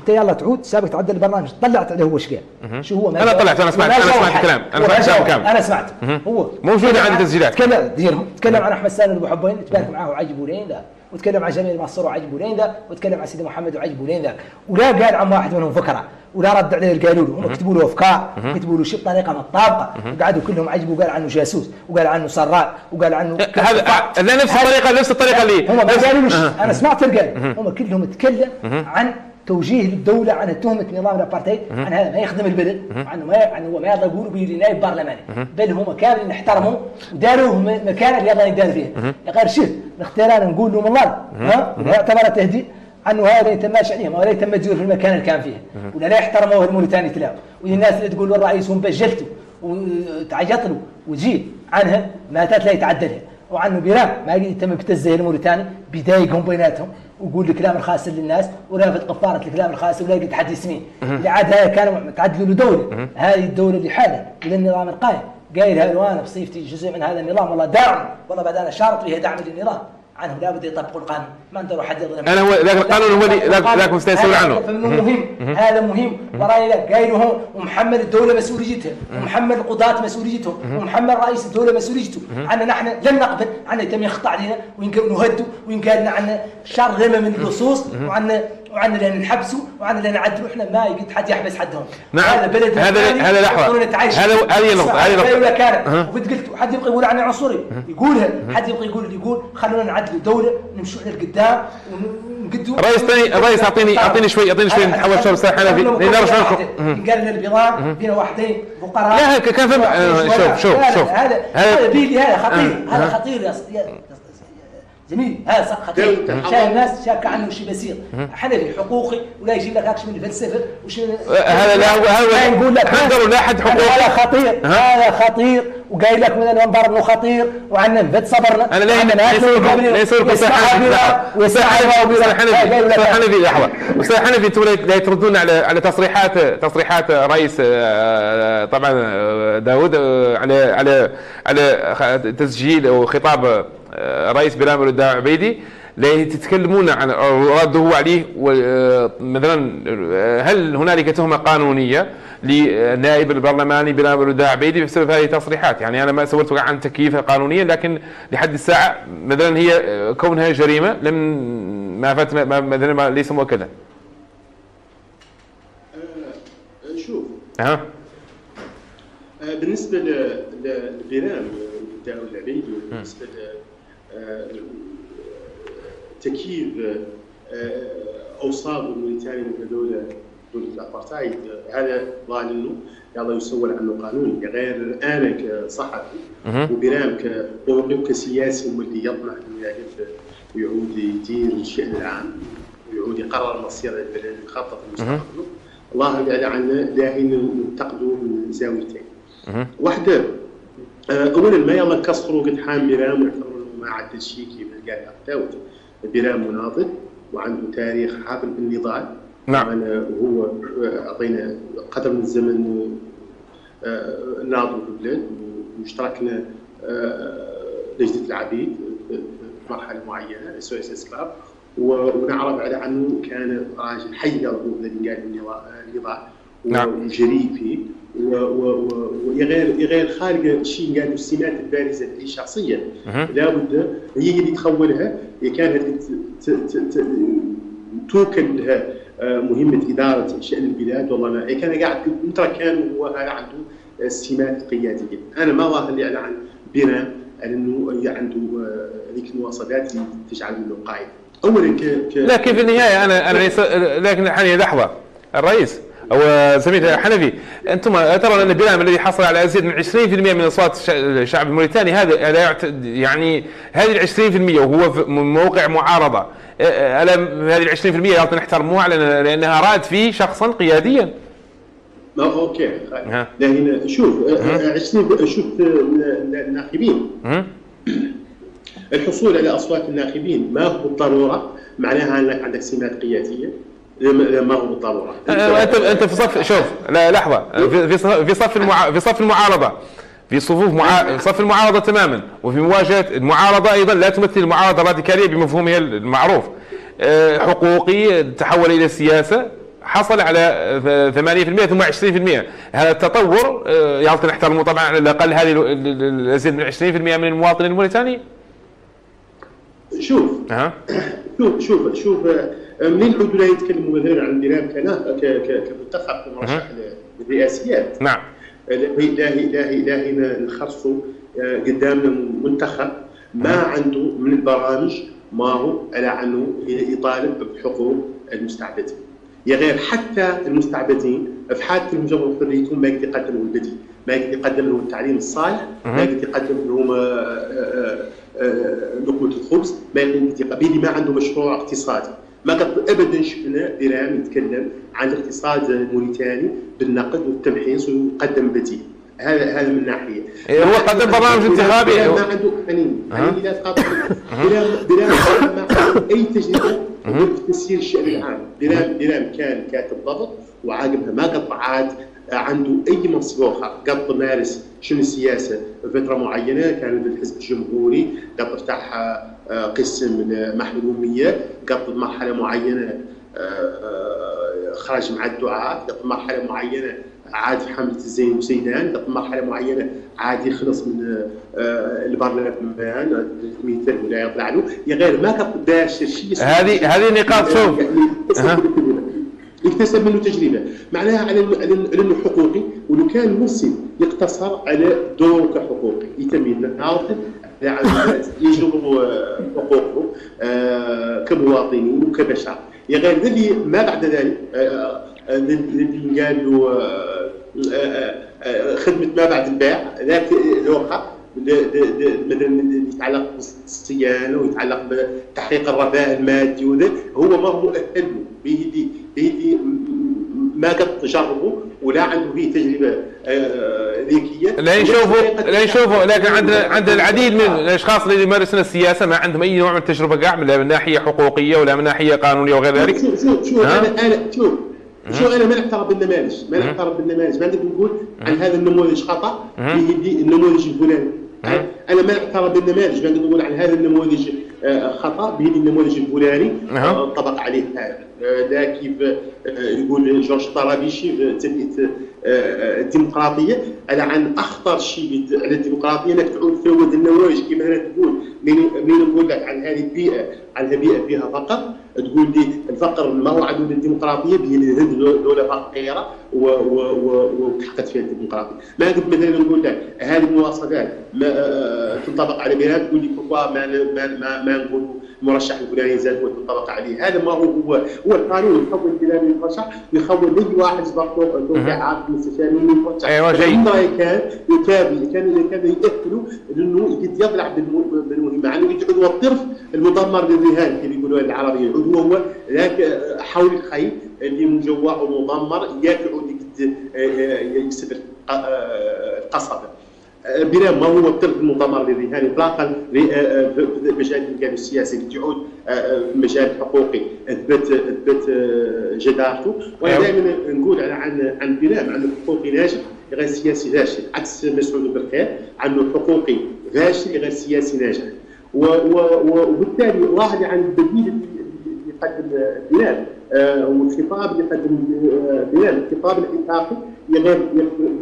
انت يلا تعود سابق تعدل البرنامج طلعت عليه هو إيش قال؟ شو هو؟ أنا طلعت أنا سمعت أنا سمعت الكلام أنا سمعت الكلام أنا سمعت. هو موجود عندي تسجيلات. تكلم ديرهم تكلم عن أحمد سالم ابو حبين تبارك معاه وعجبوا لين ذا وتكلم عن جميل مصر وعجبوا لين ذا وتكلم عن سيدي محمد وعجبوا لين ذاك ولا قال عن واحد منهم فكره ولا رد عليه قالوا له هم كتبوا له أفكار كتبوا له شيء بطريقه مطابقه وقعدوا كلهم عجبوا وقال عنه جاسوس وقال عنه سراء وقال عنه هذا نفس الطريقة نفس الطريقة اللي هم ما قالوا أنا سمعت القال هم كلهم تكلم عن توجيه الدولة عن تهمة نظام الابارتهايد عن هذا ما يخدم البلد عنه ما عن هو ما يرضى يقولوا به نائب برلماني. بل هم كانوا نحترموا وداروه مكان اللي يرضى يدار فيه. غير شيء نختار نقول لهم الله. ها؟ اعتبر تهديد أنه هذا يتماشى عليهم ولا يتم تدير في المكان اللي كان فيه. ولا لا يحترموه الموريتاني تلاو والناس اللي تقول الرئيس هم بجلتوا وتعيط له وتجي عنها ماتت لا يتعدلها. وعنه بيرام ما يتم ابتزه الموريتاني بيضايقهم بيناتهم. ويقول الكلام الخاص للناس ورافد قفارة الكلام الخاص ولا يقد حد يسميه اللي عاد هذا كانوا تعدلوا له دولة. هذه الدولة اللي حالة للنظام القائم. قايل وأنا بصيفتي جزء من هذا النظام؟ والله داعم. والله بعد أنا شارط فيها دعم للنظام. عنه. لابد يطبقوا القانون. ما انت حد يظلم. أنا هو ذاك القانون هو ذاك مستيسر عنه. مهم. هذا مهم. وراي لك قايله. ومحمل الدولة مسؤوليتها ومحمل القضاة مسؤوليتهم ومحمل رئيس الدولة مسؤوليته عنا نحن لن نقبل. عنا يتم يخطع علينا. وينهدوا وينقال عنا شر من اللصوص وعنا وعنا اللي نحبسوا وعنا اللي نعدلوا إحنا ما يقد حد يحبس حدهم. نعم. هذا بلد هذا هذا لحظة. هذا هذه النقطه هذه النقطه كانت وقد قلت حد يبقى يقول عني عنصري؟ يقولها. حد يبقى يقول يقول خلونا نعدلوا دوله نمشوا لقدام ونقدوا رئيس ثاني رئيس اعطيني أعطيني شوي أعطيني شوي نحول شو أستاذ حنفي نعرف قال لنا البيضان بين واحدين فقراء. لا كان فهم شوف شوف شوف. هذا هذا هذا خطير. هذا خطير يا جميل. هذا خطير. شايف الناس شاك عنه شيء بسيط حنفي حقوقي ولا يجيب لك اكش من الفلسفة وش هذا لا هو هذا نقول لك. حضروا لا حد حقوق هذا خطير. هذا خطير. وقايل لك من المنبر إنه خطير وعنا نفد صبرنا. أنا لا لكم أستاذ حنفي لحظه أستاذ حنفي. أنتم لا. تردون على على تصريحات تصريحات رئيس طبعا داوود على على على تسجيل أو خطاب رئيس بلامر الداع عبيدي تتكلمون عن رده عليه؟ مثلا هل هنالك تهمة قانونية للنائب البرلماني بلامر الداع عبيدي بسبب هذه التصريحات؟ يعني أنا ما سولت عن تكييفها قانونيا لكن لحد الساعة مثلا هي كونها جريمة لم ما فات مثلا ما ليس مؤكدا. شوف. ها بالنسبة لبلام الداع العبيدي وبالنسبه تكييف أوصاف موريتانيا كدوله دوله الأبارتايد. هذا ظاهر أنه يلا يسول عنه قانوني غير أنا كصحفي وبرام كطرقي وكسياسي هو اللي يطمح انه ويعود يدير الشأن العام ويعود يقرر مصير البلد ويخطط لمستقبله. الله يعلى عنا داعي ننتقدوا من زاويتين. واحدة اولا ما يلا كسروا قد حام برام انه شيء كيف قال داود بيرام مناضل وعنده تاريخ حافل بالنضال. نعم. وهو أعطينا قدر من الزمن ناضل في البلاد واشتركنا نجدة العبيد في مرحلة معينة SOS ونعرف على عنه كان راجل حي الذي قال النضال نعم. وجريء فيه. وغير غير خارج شيء قالوا السمات البارزة لي شخصيا. لابد هي اللي تخولها هي كانت توكل لها مهمة إدارة شأن البلاد والله ما كان قاعد ترى كان هو عنده السمات القياديه أنا ما ظاهر لي عن بناء إنه عنده هذيك المواصفات اللي تجعل منه قائد. اولا ك... ك... لكن في النهاية؟ أنا أنا لكن الحين لحظة. الرئيس. أو سميت حنفي أنتم ترى أن بلام الذي حصل على ازيد من 20% من أصوات الشعب الموريتاني هذا يعني هذه ال 20% وهو في موقع معارضة. ألا هذه ال 20% يعطي نحترموها لأنها راد فيه شخصا قياديا. ما أوكي. لكن شوف 20 شوف الناخبين. الحصول على أصوات الناخبين ما هو بالضروره معناها أنك عندك سمات قيادية. ما هو بالضرورة. أنت أنت في صف شوف لا لحظة. في في صف المع... في صف المعارضة. في صفوف مع... صف المعارضة تماما. وفي مواجهة المعارضة أيضا لا تمثل المعارضة الراديكاليه بمفهومها المعروف. حقوقي تحول إلى السياسة حصل على 8% ثم 20% هذا التطور يعطي نحترمه طبعا على الأقل هذه الازيد من 20% من المواطنين الموريتاني؟ شوف. أه. شوف شوف شوف منين نعودوا يتكلموا مثلا عن البلاد كمنتخب كمرشح للرئاسيات نعم. لا لا لا لا نخرصوا قدامنا منتخب. ما عنده من البرامج ما هو على أنه يطالب بحقوق المستعبدين. يا غير حتى المستعبدين في حاله المجرد حريتهم ما يقدر يقدم لهم البديل ما يقدر يقدم لهم التعليم الصالح ما يقدر يقدم لهم لقمه الخبز ما يقدر ما عنده مشروع اقتصادي. ما قد ابدا شفنا بيرام يتكلم عن الاقتصاد الموريتاني بالنقد والتمحيص ويقدم بديل هذا هذا من ناحية. إيه هو قدم برنامج انتخابي. ما عنده حنين حنين لا بلا بلا ما أي تجربة في تسيير الشأن العام. بيرام بيرام كان كاتب ضبط وعاقبها. ما قد عاد عنده أي منصب اخر قد مارس شنو السياسة فترة معينة كان بالحزب الجمهوري قد فتح قسم محروميه قد مرحلة معينة خرج مع الدعاة قد مرحلة معينة عاد في حملة الزين وسيدان قد مرحلة معينة عاد يخلص من البرلمان مثل ولا يطلع له. يا غير ما داش شيء هذه هذه نقاط شوف. يكتسب منه تجربة. معناها على انه حقوقي ولو كان مسلم يقتصر على دوره كحقوقي يتم يناضل يجروا حقوقهم كمواطنين وكبشر. يا غير اللي ما بعد ذلك اللي قال له خدمة ما بعد البيع. ذاك لوحه مثلا اللي يتعلق بالصيانة ويتعلق بتحقيق الرفاه المادي وذا هو ما هو بيدي بيدي ما قد جربوا ولا عنده فيه تجربة ذكية. لا يشوفوا لا يشوفوا لكن عندنا عندنا العديد من الأشخاص اللي يمارسون السياسة ما عندهم أي نوع من التجربة كاع لا من ناحية حقوقية ولا من ناحية قانونية وغير ذلك. شوف شوف شوف أنا أنا شوف شو أنا ما نعترف بالنماذج ما نعترف بالنماذج ما نقدر نقول عن هذا النموذج خطأ؟ به النموذج الفلاني. أنا ما نعترف بالنماذج ما نقول عن هذا النموذج خطأ؟ به النموذج الفلاني طبق عليه هذا. لا كيف يقول جورج طرابيشي في تنميه الديمقراطية. على عن أخطر شيء على الديمقراطية انك تعود تفوت النماذج كما أنا تقول من نقول لك عن هذه البيئة عن بيئه فيها فقر تقول لي الفقر ما هو عدو للديمقراطيه به الهند دولة فقيرة وتحققت فيها الديمقراطية. ما قد مثلا نقول لك هذه المواصفات ما تنطبق على بلاد تقول لي ما ما ما, ما نقول المرشح الفلاني زاد وتنطبق عليه. هذا ما هو هو هو القانون. يخول البلاد المرشح ويخول اي واحد يصبح عارف مستشارين يترشح أيوه جيد. كان يكابي كان كان يأهلوا لأنه يضلع بالمهمه مع أنه يقعد هو الطرف المدمر للرهان كما يقولوا العربيه يقعد هو ذاك حول الخيل اللي مجوع ومدمر يقعد يكسب القصبة. بلا ما هو الطرف المضمر للرهان اطلاقا مجال الامكان السياسي تعود مجال حقوقي أثبت أثبت جدارته. وأنا دائما نقول عن عن بلال عنده حقوقي ناجح غير سياسي فاشل عكس مسعود بالخير عنده حقوقي فاشل غير سياسي ناجح. وبالتالي ظاهر عن البديل اللي يقدم بلال والخطاب اللي يقدم بلال الخطاب غير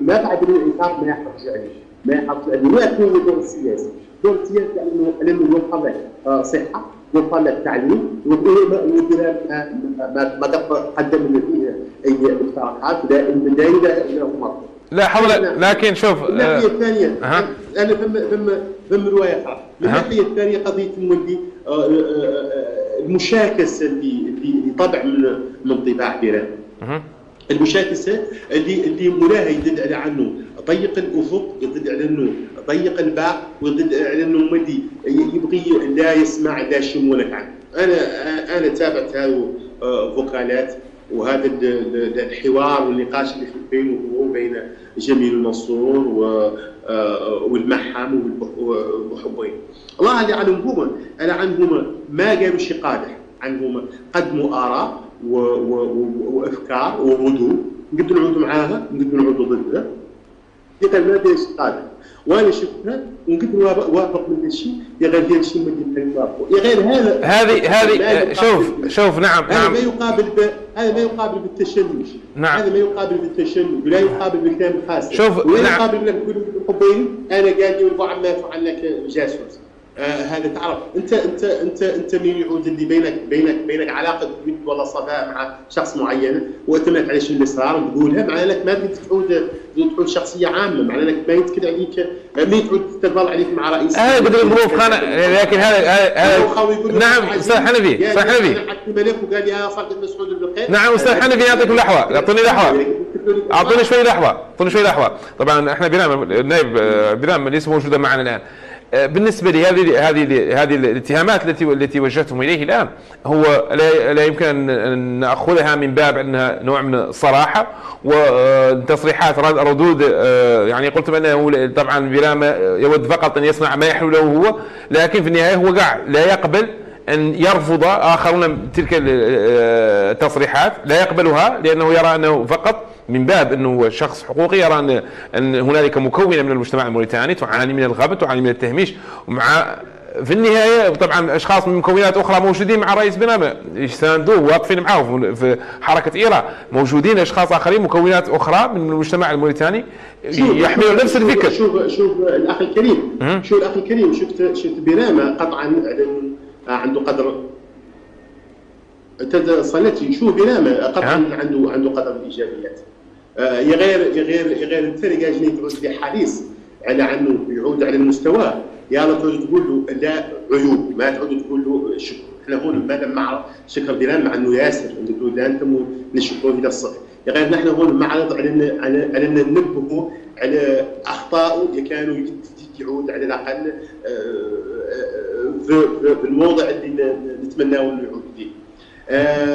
ما بعد الانفاق ما يحرج عليه ما ما يكون دور السياسي دور السياسي لأنه لأنه يوفر لك صحه يوفر لك تعليم والبلاد ما ما قدم فيه اي اقتراحات دائما دائما له لا حول لكن شوف الناحيه الثانية أه. أنا فم فم فم روايه أخرى من الناحيه الثانية قضيه المولدي المشاكسه اللي اللي طبع من من طباع بلاد المشاكسه اللي اللي مولاها يدل على عنه ضيق الافق يدل على انه ضيق الباع ويدل على انه مدي. يبغي لا يسمع لا يشمونك عنه أنا أنا تابعت هذه فوكالات وهذا الحوار والنقاش اللي بينه وبين جميل المنصور والمحام والبحبين الله اللي عنهم هما أنا عنهم ما قالوا شي قادح. عنهم قدموا آراء وأفكار وغدو نقدر نعود معاها؟ نقدر نعود ضدها. ما بين قادر. وأنا شفتها ونقدر من الشيء يا غير هذا الشيء ما يا غير هذا هذه هذه شوف شوف نعم هذا نعم. ما يقابل ب... هذا ما يقابل بالتشنج. نعم. هذا ما يقابل بالتشنج ولا يقابل بالكلام الخاص شوف ولا نعم. يقابل لك حبين أنا قال لي عما يفعل لك جاسوس. آه هذا تعرف. انت انت انت انت من يعود اللي بينك بينك بينك علاقة ود ولا صداقه مع شخص معين على شيء الاسرار تقولها معناه إنك ما تقدر تعود تعود شخصية عامة معناه إنك ما يتكد عليك ما تعود تتظل عليك مع رئيس هذا قدر الظروف خان لكن هذا هذا نعم أستاذ حنفي أستاذ حنفي. ملف وقال لي يا صاحب مسعود بالخير نعم أستاذ حنفي يعطيكم لحظه أعطوني لحظه أعطوني شوي لحظه أعطوني شوي لحظه طبعا إحنا بنام النائب بنام ليس موجودا معنا الآن. بالنسبة لي هذه هذه الاتهامات التي التي وجهتم إليه الآن هو لا, لا يمكن ان نأخذها من باب أنها نوع من الصراحه وتصريحات ردود يعني قلت أنه طبعا بلا يود فقط أن يصنع ما يحلو له هو لكن في النهاية هو قاع لا يقبل أن يرفض آخرون تلك التصريحات لا يقبلها لأنه يرى أنه فقط من باب إنه شخص حقوقي يرى ان أن هنالك مكونه من المجتمع الموريتاني تعاني من الغبن تعاني من التهميش. ومع في النهاية طبعا أشخاص من مكونات أخرى موجودين مع رئيس بنما يساندوه واقفين معه في حركة ايرا موجودين أشخاص آخرين مكونات أخرى من المجتمع الموريتاني يحملوا نفس الفكر. شوف شوف الأخ الكريم. شوف الأخ الكريم شفت شفت بنما قطعا عنده قدر. أنت صليت شوف بنما قطعا عنده عنده قدر الإيجابيات. يا غير يا غير يا غير انت اللي جاي تعود في حديث على عنه يعود على المستوى. يا لا تعود تقول له لا عيوب ما تعود تقول له شكر. إحنا هون ما دام مع شكر ديران مع أنه ياسر. أنت تقول لا أنت نشكره إلى الصدق يا غير نحن هون معرض على على على ننبهوا على اخطائه كانوا يعود على الأقل في الموضع اللي نتمناه انه يعود فيه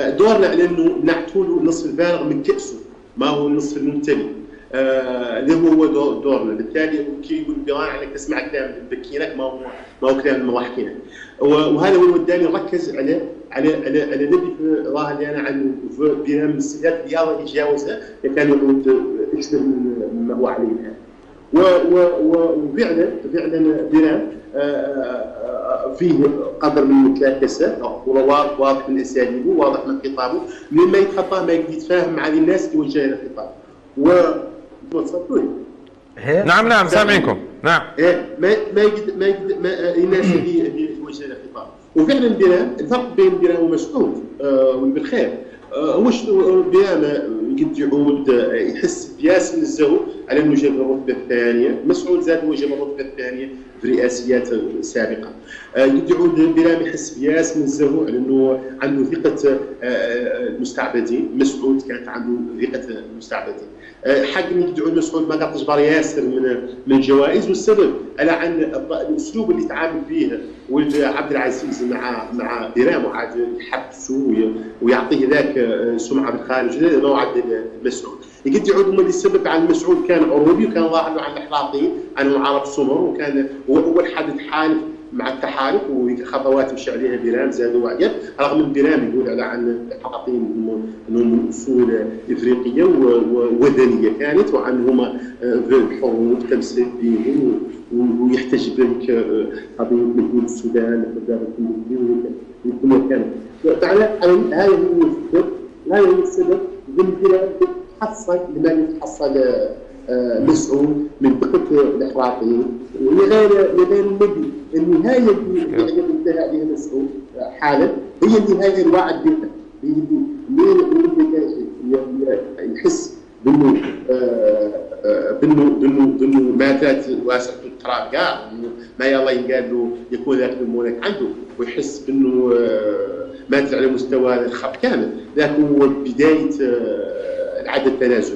دورنا على إنه نعطوا له النصف البالغ من كأسه. ما هو النصف الممتلئ. اللي آه هو دورنا. بالتالي كي يقول بناء عليك تسمع كلام بكينك ما هو ما هو كلام مضحكينك وهذا هو وداني نركز على على على على نبي راه اللي أنا عنه بها من السيدات اللي كان يعود يشبه ما هو عليه الان وفعلا فعلا بنا فيه قدر من المتلاكسه واضح واضح من اساليبه واضح من خطابه. مما يتخطاه ما يتفاهم مع الناس اللي وجه له الخطاب. و نعم نعم سامعينكم نعم. إيه ما ما يقد ما يقد ما الناس اللي اللي وجه له الخطاب. وفعلا بنا الفرق بين بنا ومسعود آه بالخير آه وش بنا قد يعود يحس بياس من الزهو على انه جاب الرتبه الثانية مسعود زاد هو جاب الرتبه الثانية في رئاسيات سابقة. قد يعود بلام يحس بياس من الزهو على إنه عنده ثقة المستعبدين. مسعود كانت عنده ثقة المستعبدين. حق من يدعو مسعود ما قد تجبر ياسر من من الجوائز والسبب على عن الأسلوب اللي تعامل فيه ولد عبد العزيز مع مع بيرام وعاد يحبسه ويعطيه ذاك سمعة بالخارج. موعد مسعود قد يعود هم اللي السبب عن مسعود كان عروبي وكان ظاهر عن الاحلاطيين انهم عرب سمر وكان هو أول حد تحالف مع التحالف وخطوات مشى عليها بيرام زادوا وعجب رغم إن بيرام يقول على عن الحلاطين انهم من أصول إفريقية ووثنيه كانت وعنهم في الحروب تمثل بهم ويحتج بك قضية مدينة السودان وقدام كل مكان تعالى هذا هو السبب هذا هو السبب بالبلاد تحصل لما يتحصل مسعود من بقيه الاحراقيين ولغير لغير النبي النهاية اللي انتهى بها مسعود حالا هي النهاية الواعد بها هي اللي يحس بأنه بانه بانه بأنه ماتت واسعه التراب كاع ما يلا ينقال له يكون ذاك المولك عنده ويحس بأنه مات على مستوى الخط كامل. لكن هو بداية العدد التنازل.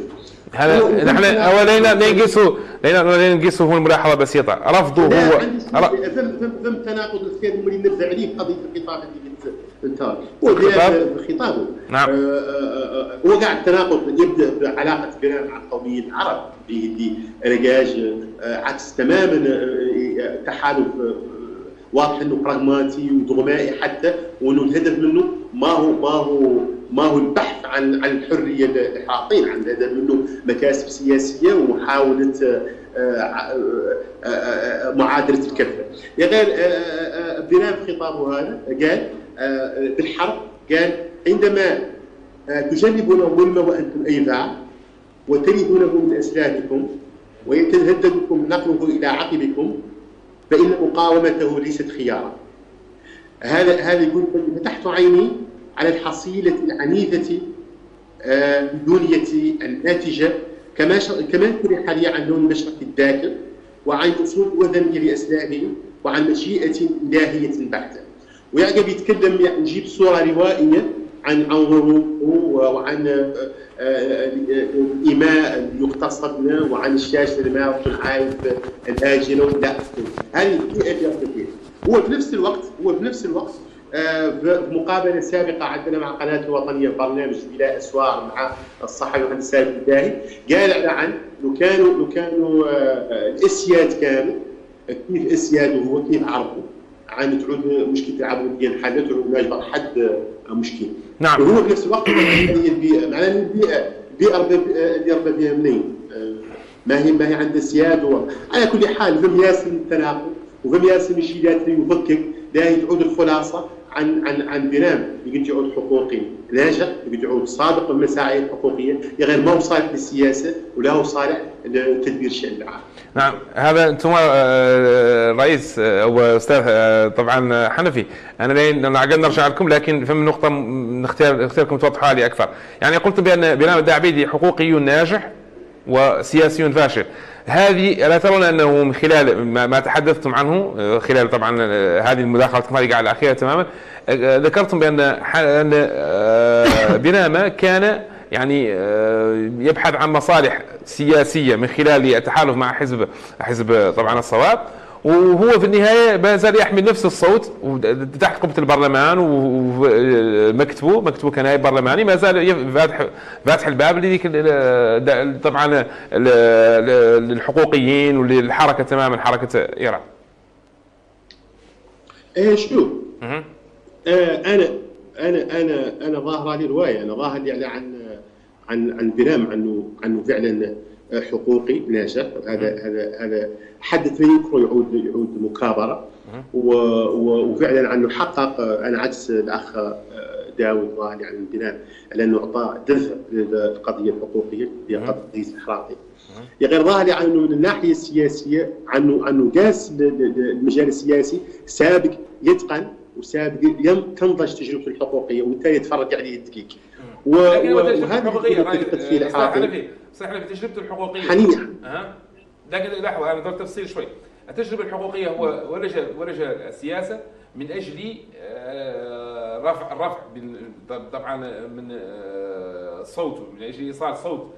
هذا نحن اولا ننقصوا لأن ننقصوا هو الملاحظة بسيطه رفضه هو. فهم تناقض الكثير اللي نبدا عليه قضية الخطاب اللي انت. خطابه. نعم. هو قاعد تناقض يبدأ بعلاقة بناء مع القوميين العرب اللي رجاج عكس تماما تحالف واضح انه براغماتي ودغمائي حتى وانه الهدف منه. ما هو ما هو ما هو البحث عن عن الحرية للحاطين عن هذا منه مكاسب سياسية ومحاولة معادلة الكفة. يا غير بناء خطابه هذا قال بالحرب قال عندما تجنبون الظلم وأنتم ايذاع وترثونه من اسلافكم ويتهددكم نقله إلى عقبكم فإن مقاومته ليست خيارا. هذا هذا يقول فتحت عيني على الحصيلة العنيفة الدنيا آه، الناتجة كما كما طرح لي عن لون بشرة الذاكر وعن اصول وذني لاسلافهم وعن مشيئة إلهية بحته ويعقب يتكلم يعني يجيب صورة روائية عن عن وعن آه، آه، يغتصبنا وعن الشاشة الماء والعايف الهاجرة لا. هذه البيئة هو في نفس الوقت هو في نفس الوقت آه، في مقابلة سابقة عندنا مع قناة الوطنية برنامج بلا أسوار مع الصحفي محمد سالم الداهي قال عن لو كانوا لو كانوا الإسياد كانوا كيف إسياده هو كيف عرضه. عن تعود مشكلة العبوديه انحلت وعود ما يجبر حد مشكل نعم. وهو في نفس الوقت هي البيئه معناها البيئه البيئه اللي يربى بها منين؟ ما هي ما هي عند السياد على كل حال فم ياسم التناقض وفم ياسم اللي يفكك لا تعود الخلاصة. عن عن عن برنامج يقول يعود حقوقي. ناجح. يقول يعود صادق بالمساعي الحقوقية. غير ما هو صالح للسياسه ولا هو صالح لتدبير الشان العام. نعم. هذا أنتم آه، رئيس آه، أو أستاذ آه، طبعا حنفي. أنا عقل نرجع لكم لكن فهم نقطة نختار اختاركم توضحوا لي أكثر. يعني قلت بأن برنامج الدعبيدي حقوقي ناجح وسياسي فاشل. هذه الا ترون أنه من خلال ما تحدثتم عنه خلال طبعا هذه المداخلة التقنية على الأخيرة تماما. ذكرتم بأن أن بنامة كان يعني آه، يبحث عن مصالح سياسية من خلال التحالف مع حزب حزب طبعا الصواب. وهو في النهاية ما زال يحمل نفس الصوت تحت قبة البرلمان ومكتبه مكتبه كنائب برلماني ما زال فاتح فاتح الباب لذيك طبعا للحقوقيين وللحركة تماما حركة إيران. إيه شوف آه أنا أنا أنا أنا ظاهره لي روايه أنا ظاهر لي يعني عن عن عن برام عنه عنه فعلا حقوقي ناجح هذا هذا هذا حدث ما يذكر يعود يعود مكابرة. وفعلا عنه حقق أنا عكس الأخ داود غالي عن البناء لأنه اعطى دفع للقضية الحقوقية هي قضية الحراقي غير ظاهر عنه من الناحية السياسية عنه عنه قاس المجال السياسي سابق يتقن وسابق تنضج تجربته الحقوقية وبالتالي يتفرج عليه الدقيق. وهذه الحقوقية في صحيح في تجربته الحقوقية. حنينه ها لكن لحظه أنا ضربت تفصيل شوي. التجربة الحقوقية هو ولج ولج السياسة من أجل آه، رفع الرفع طبعا من آه، صوته من أجل إيصال صوت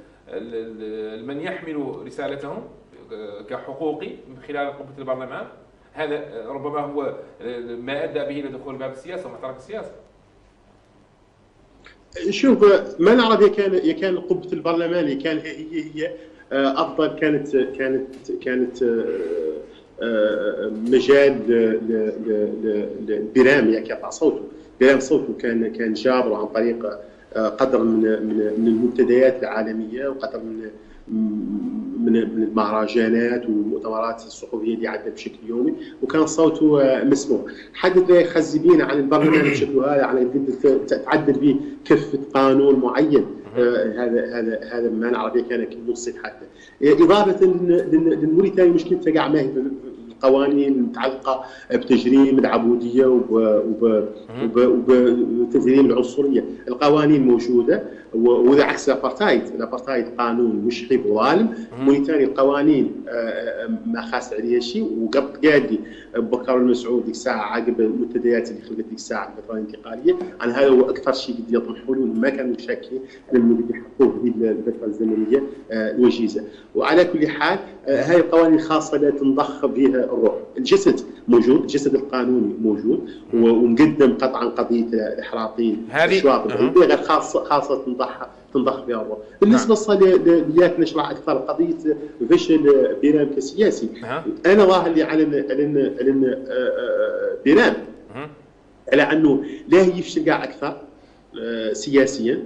من يحمل رسالتهم آه، كحقوقي من خلال قبه البرلمان. هذا ربما هو ما أدى به إلى دخول باب السياسة ومحترك السياسة. شوف ما نعرف يا كان يا كان قبة البرلمان كان هي هي آه، أفضل كانت كانت كانت آه، آه، مجال للبرام يقطع صوته. برام صوته كان كان جابر عن طريق قدر من من المنتديات العالمية وقدر من من المهرجانات والمؤتمرات الصحفية اللي عندنا بشكل يومي. وكان صوته مسموع. حدث يخزبين عن البرلمان بشكل هذا على تعدل به كفة قانون معين. آه، هذا هذا هذا ما نعرف كان كنص حتى. إضافة للموريتاني مشكلة تقع ما هي القوانين المتعلقه بتجريم العبودية وبتجريم العنصرية، القوانين موجودة وهذا عكس الـ apartheid، الـ apartheid قانون مشحب وظالم، موريتانيا القوانين آه، آه، ما خاص عليها شيء. وقبل قال لي بكر المسعود ديك الساعة عقب المنتديات اللي خلقت ديك الساعة الفترة الانتقالية، عن هذا هو أكثر شيء قد يطمحوا له ما كانوا شاكين انهم يحققوا في الفترة الزمنية آه، الوجيزة، وعلى كل حال هذه القوانين الخاصه لا تنفخ بها الروح، الجسد موجود، الجسد القانوني موجود ومقدم قطعا قضية الاحراطيين هذه غير خاصه خاصة تنضح تنضخ بها الروح. بالنسبة نعم. لياك نشرح أكثر قضية فشل بيرام كسياسي. أه. أنا ظاهر لي على على على بيرام. على أنه لا يفشل كاع أكثر. آه، سياسيا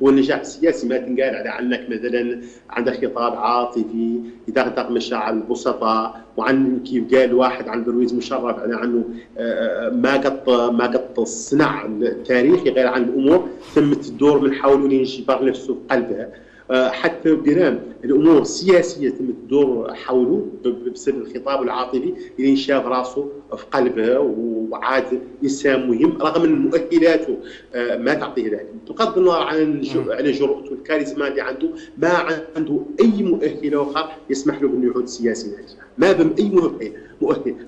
والنجاح السياسي ما تنقال على عنك مثلا عندك خطاب عاطفي يدغدغ مشاعر البسطاء وعن كيف قال واحد عن برويز مشرف على عنه آه، ما قط ما قط صنع التاريخي غير عن الأمور تمت تدور من حوله يجبر نفسه في قلبها آه، حتى بنام الأمور السياسية تم تدور حوله بسبب الخطاب العاطفي اللي شاف راسه في قلبه وعاد إنسان مهم رغم أن مؤهلاته آه، ما تعطيه ذلك. بغض النظر عن على جرأته الكاريزما اللي عنده ما عنده أي مؤهله أخرى يسمح له بانه يعود سياسي. ما بم أي مؤهل مؤهل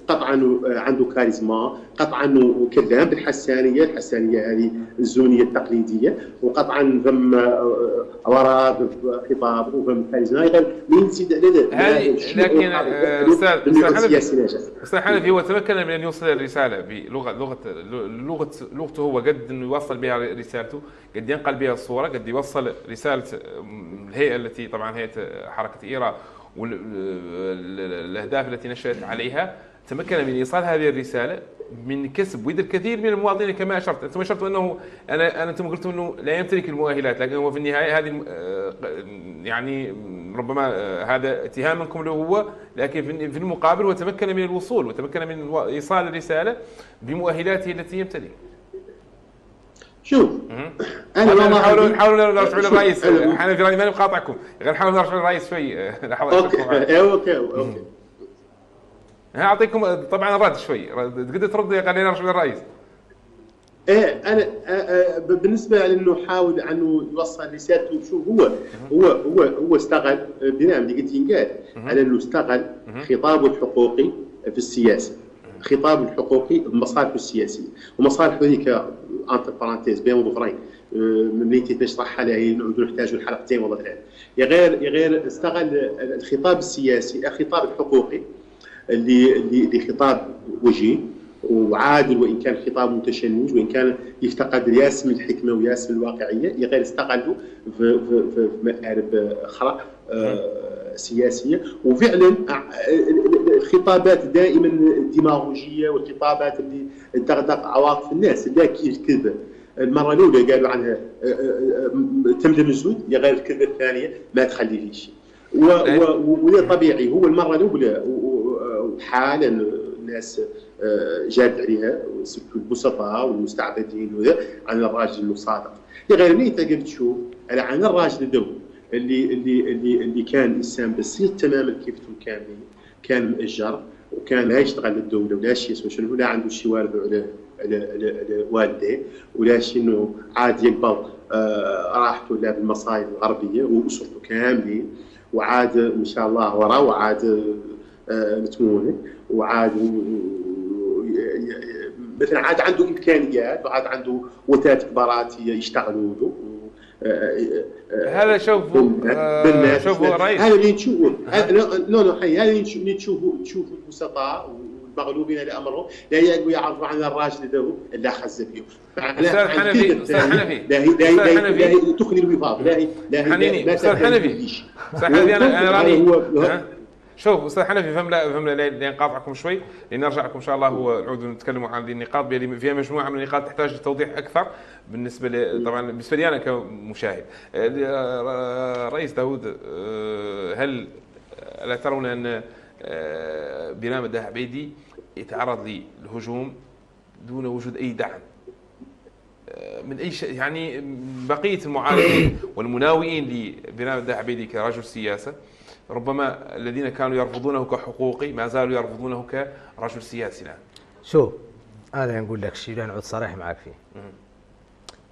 قطعا عنده كاريزما قطعا كلام بالحسانيه الحسانيه هذه الزونيه التقليديه وقطعا ثم وراد خطاب وفم كاريزما أيضا من على لكن آه، أستاذ أستاذ حنفي هو تمكن من ان يوصل الرساله بلغه لغه لغه لغته هو قد انه يوصل بها رسالته قد ينقل بها الصورة قد يوصل رساله الهيئه التي طبعا هيئه حركه ايرا والاهداف التي نشأت عليها. تمكن من إيصال هذه الرسالة من كسب ويد الكثير من المواطنين كما أشرت. أنتم اشرتوا أنه أنا أنتم قلتم أنه لا يمتلك المؤهلات لكن هو في النهاية هذه آه، يعني ربما آه، هذا اتهام منكم له هو لكن في المقابل هو تمكن من الوصول وتمكن من إيصال الرسالة بمؤهلاته التي يمتلك. شوف أنا ما نحاولوا نحاولوا نرجعوا للرئيس إحنا في راني ماني مقاطعكم غير نحاول نرجعوا للرئيس شوي. Okay. Okay okay. أعطيكم طبعا الرد شوي. تقدر ترد خلينا نرجع للرئيس إيه أنا بالنسبة لأنه حاول أنه يوصل رسالته شو هو هو هو هو استغل بناء اللي قلت ينقال على أنه استغل خطابه الحقوقي في السياسة. خطاب الحقوقي بمصالحه السياسية. ومصالحه هذيك entre parenthèses بين وظفرين ملي تشرحها لها نعودوا نحتاجوا الحلقتين ولا ثلاث يا غير يا غير استغل الخطاب السياسي الخطاب الحقوقي اللي اللي خطاب وجيه وعادل وإن كان خطاب متشنج وإن كان يفتقد ياس من الحكمة وياس من الواقعيه غير استغلوا في, في, في مآرب أخرى سياسية. وفعلا آه، الخطابات دائما الديماغوجيه والخطابات اللي تغدق عواطف الناس. لا كيف الكذبه المرة الأولى قالوا عنها آه، تملم الزود يا غير الكذبه الثانية ما تخلي فيه شيء. وهذا طبيعي. هو المرة الأولى وحال الناس جاد عليها البسطاء والمستعبدين وذا عن الراجل المصادق غير انت تشوف؟ عن الراجل الدولي اللي اللي اللي اللي كان إنسان بسيط تماما كيف كان كان مأجر وكان لا يشتغل للدوله ولا شيء اسمه شنو لا عنده شي والده على على على, والديه ولا إنه عاد يقبض آه راحته لا بالمصايب الغربية وأسرته كاملين وعاد إن شاء الله وراه وعاد آه متمونه وعاد مثلا عاد عنده إمكانيات وعاد عنده وتات كبارات يشتغلوا له هذا شوفوا آه شوفوا رئيس. هذا اللي نشوفه لا لا حي هذا اللي نشوفه تشوفوا البسطاء والمغلوبين لامرهم لا يعرفوا عن الراجل ذو الا خز فيه أستاذ حنفي أستاذ حنفي. لا هي لا هي لا هي تخلي الوفاق. لا هي لا هي أستاذ حنفي. أستاذ حنفي أنا أنا راني. شوف أستاذ حنفي فهمنا فهمنا لنقاطعكم شوي. لنرجع لكم إن شاء الله ونعود نتكلم عن هذه النقاط. فيها مجموعة من النقاط تحتاج لتوضيح أكثر. بالنسبة لي طبعا بالنسبة لي أنا كمشاهد. آه، رئيس داوود آه، هل الا ترون أن آه، بنام الدهبيدي يتعرض للهجوم دون وجود أي دعم؟ من أي شيء؟ يعني بقية المعارضين والمناوئين لبنام الدهبيدي كرجل سياسة ربما الذين كانوا يرفضونه كحقوقي ما زالوا يرفضونه كرجل سياسي الان شوف أنا نقول لك شيء نعود صريح معك فيه.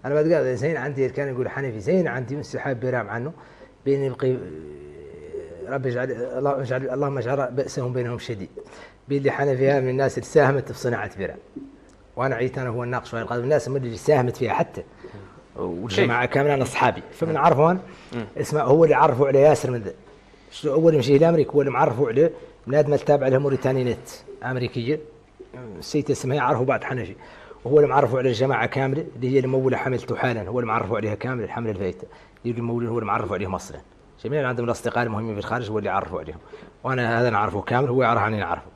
أنا بتقال زين عندي كان يقول حنفي زين عندي انسحاب بيرام عنه. بين يبقي رب يجعل الله يجعل اللهم اجعل بأسهم بينهم شديد. بين لي حنفي من الناس اللي ساهمت في صناعة بيرام. وأنا عيت أنا هو الناقش القادم الناس اللي ساهمت فيها حتى. والجماعه كاملة أنا أصحابي. فمن عرفون اسمه هو اللي عرفوا على ياسر من ذا. أول مشي لامريكا هو اللي معرفوا عليه. بنادم تابع له موريتاني نت أمريكية. نسيت اسمها يعرفوا بعد حنفي. وهو اللي معرفوا على الجماعة كاملة اللي هي المولى حملته حالا. هو اللي معرفوا عليها كامل الحمله الفايتة. اللي المولى هو اللي معرفوا عليهم أصلا جميع عندهم الأصدقاء المهمين في الخارج هو اللي عرفوا عليهم. وأنا هذا نعرفه كامل هو يعرف عني نعرفه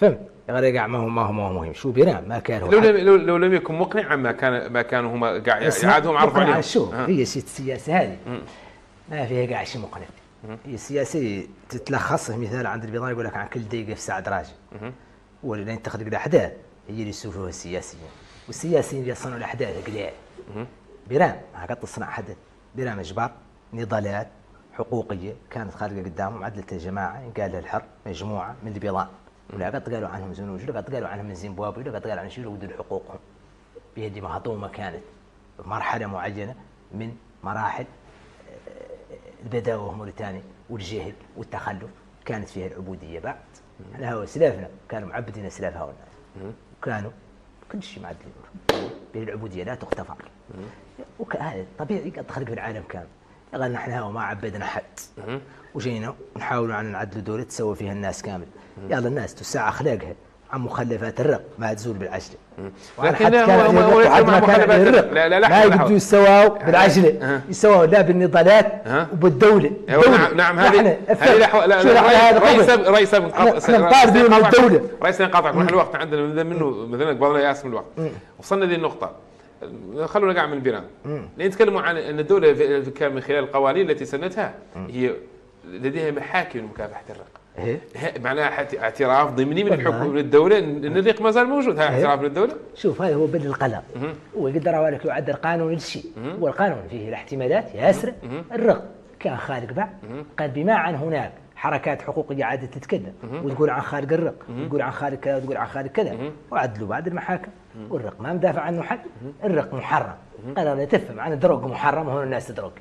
فهمت غير قاع ما هو ما هو هو مهم. شو بينام ما كان هو لو لم لو, لو لم يكن مقنعا ما كان ما كانوا هم قاعد يعادهم عرفوا عليهم. شو هي السياسة هذه. ما فيها قاع شيء مقنع. هي السياسة تتلخص مثال عند البيضان يقول لك عن كل دقيقة في ساعة دراجه ولا يتخذ الأحداث هي اللي يسوفوها السياسيين. والسياسيين اللي يصنعوا الأحداث قليل. ما قد تصنع حدث بيرام إجبار نضالات حقوقية كانت خارجة قدامهم عدلت الجماعة قال الحر مجموعة من البيضان ولا قد قالوا عنهم زنوج ولا قد قالوا عنهم من زيمبابوي ولا قد قالوا عن شنو ودوا حقوقهم بهذه مهضومه كانت. مرحله معينة من مراحل البداوة موريتانيا والجهل والتخلف كانت فيها العبودية بعد. إحنا هو سلافنا كانوا معبدين سلاف هؤلاء. وكانوا كل شيء معدلين العبودية لا تغتفر. وهذا طبيعي قد تخلق في العالم كامل. قال نحن ما عبدنا حد. وجينا ونحاولوا ان نعدلوا دوله تسوى فيها الناس كامل. يلا الناس تسع أخلاقها. عن مخلفات الرق ما تزول بالعجلة. لكن هو هو حد ما كان الرق. لا لا ما يقدروا يسواوا بالعجلة. يسواوا لا بالنضالات وبالدولة. نعم نعم هذه هذه لا لا رئيس رئيس نطالبوا من الدولة رئيس نقاطعك نحن الوقت عندنا منه مثلا قبل ياس من الوقت. وصلنا ذي النقطة. خلونا نقع من البناء. نتكلم عن أن الدولة من خلال القوانين التي سنتها هي لديها محاكم لمكافحة الرق؟ معناها اعتراف ضمني من الحكم من الدولة ان الرق ما زال موجود. هذا إيه؟ اعتراف من الدولة؟ شوف هذا هو بدل القلم. هو يقدر لك يعدل قانون للشيء والقانون فيه الاحتمالات ياسر. الرق كان خارج بعد. قد بما عن هناك حركات حقوقيه عادة تتكلم. وتقول عن خالق الرق. وتقول عن خالق كذا وتقول عن خالق كذا. وعدلوا بعد المحاكم. والرق ما مدافع عنه حد الرق محرم. أنا لا تفهم عن الدروق محرم هون الناس تدرق.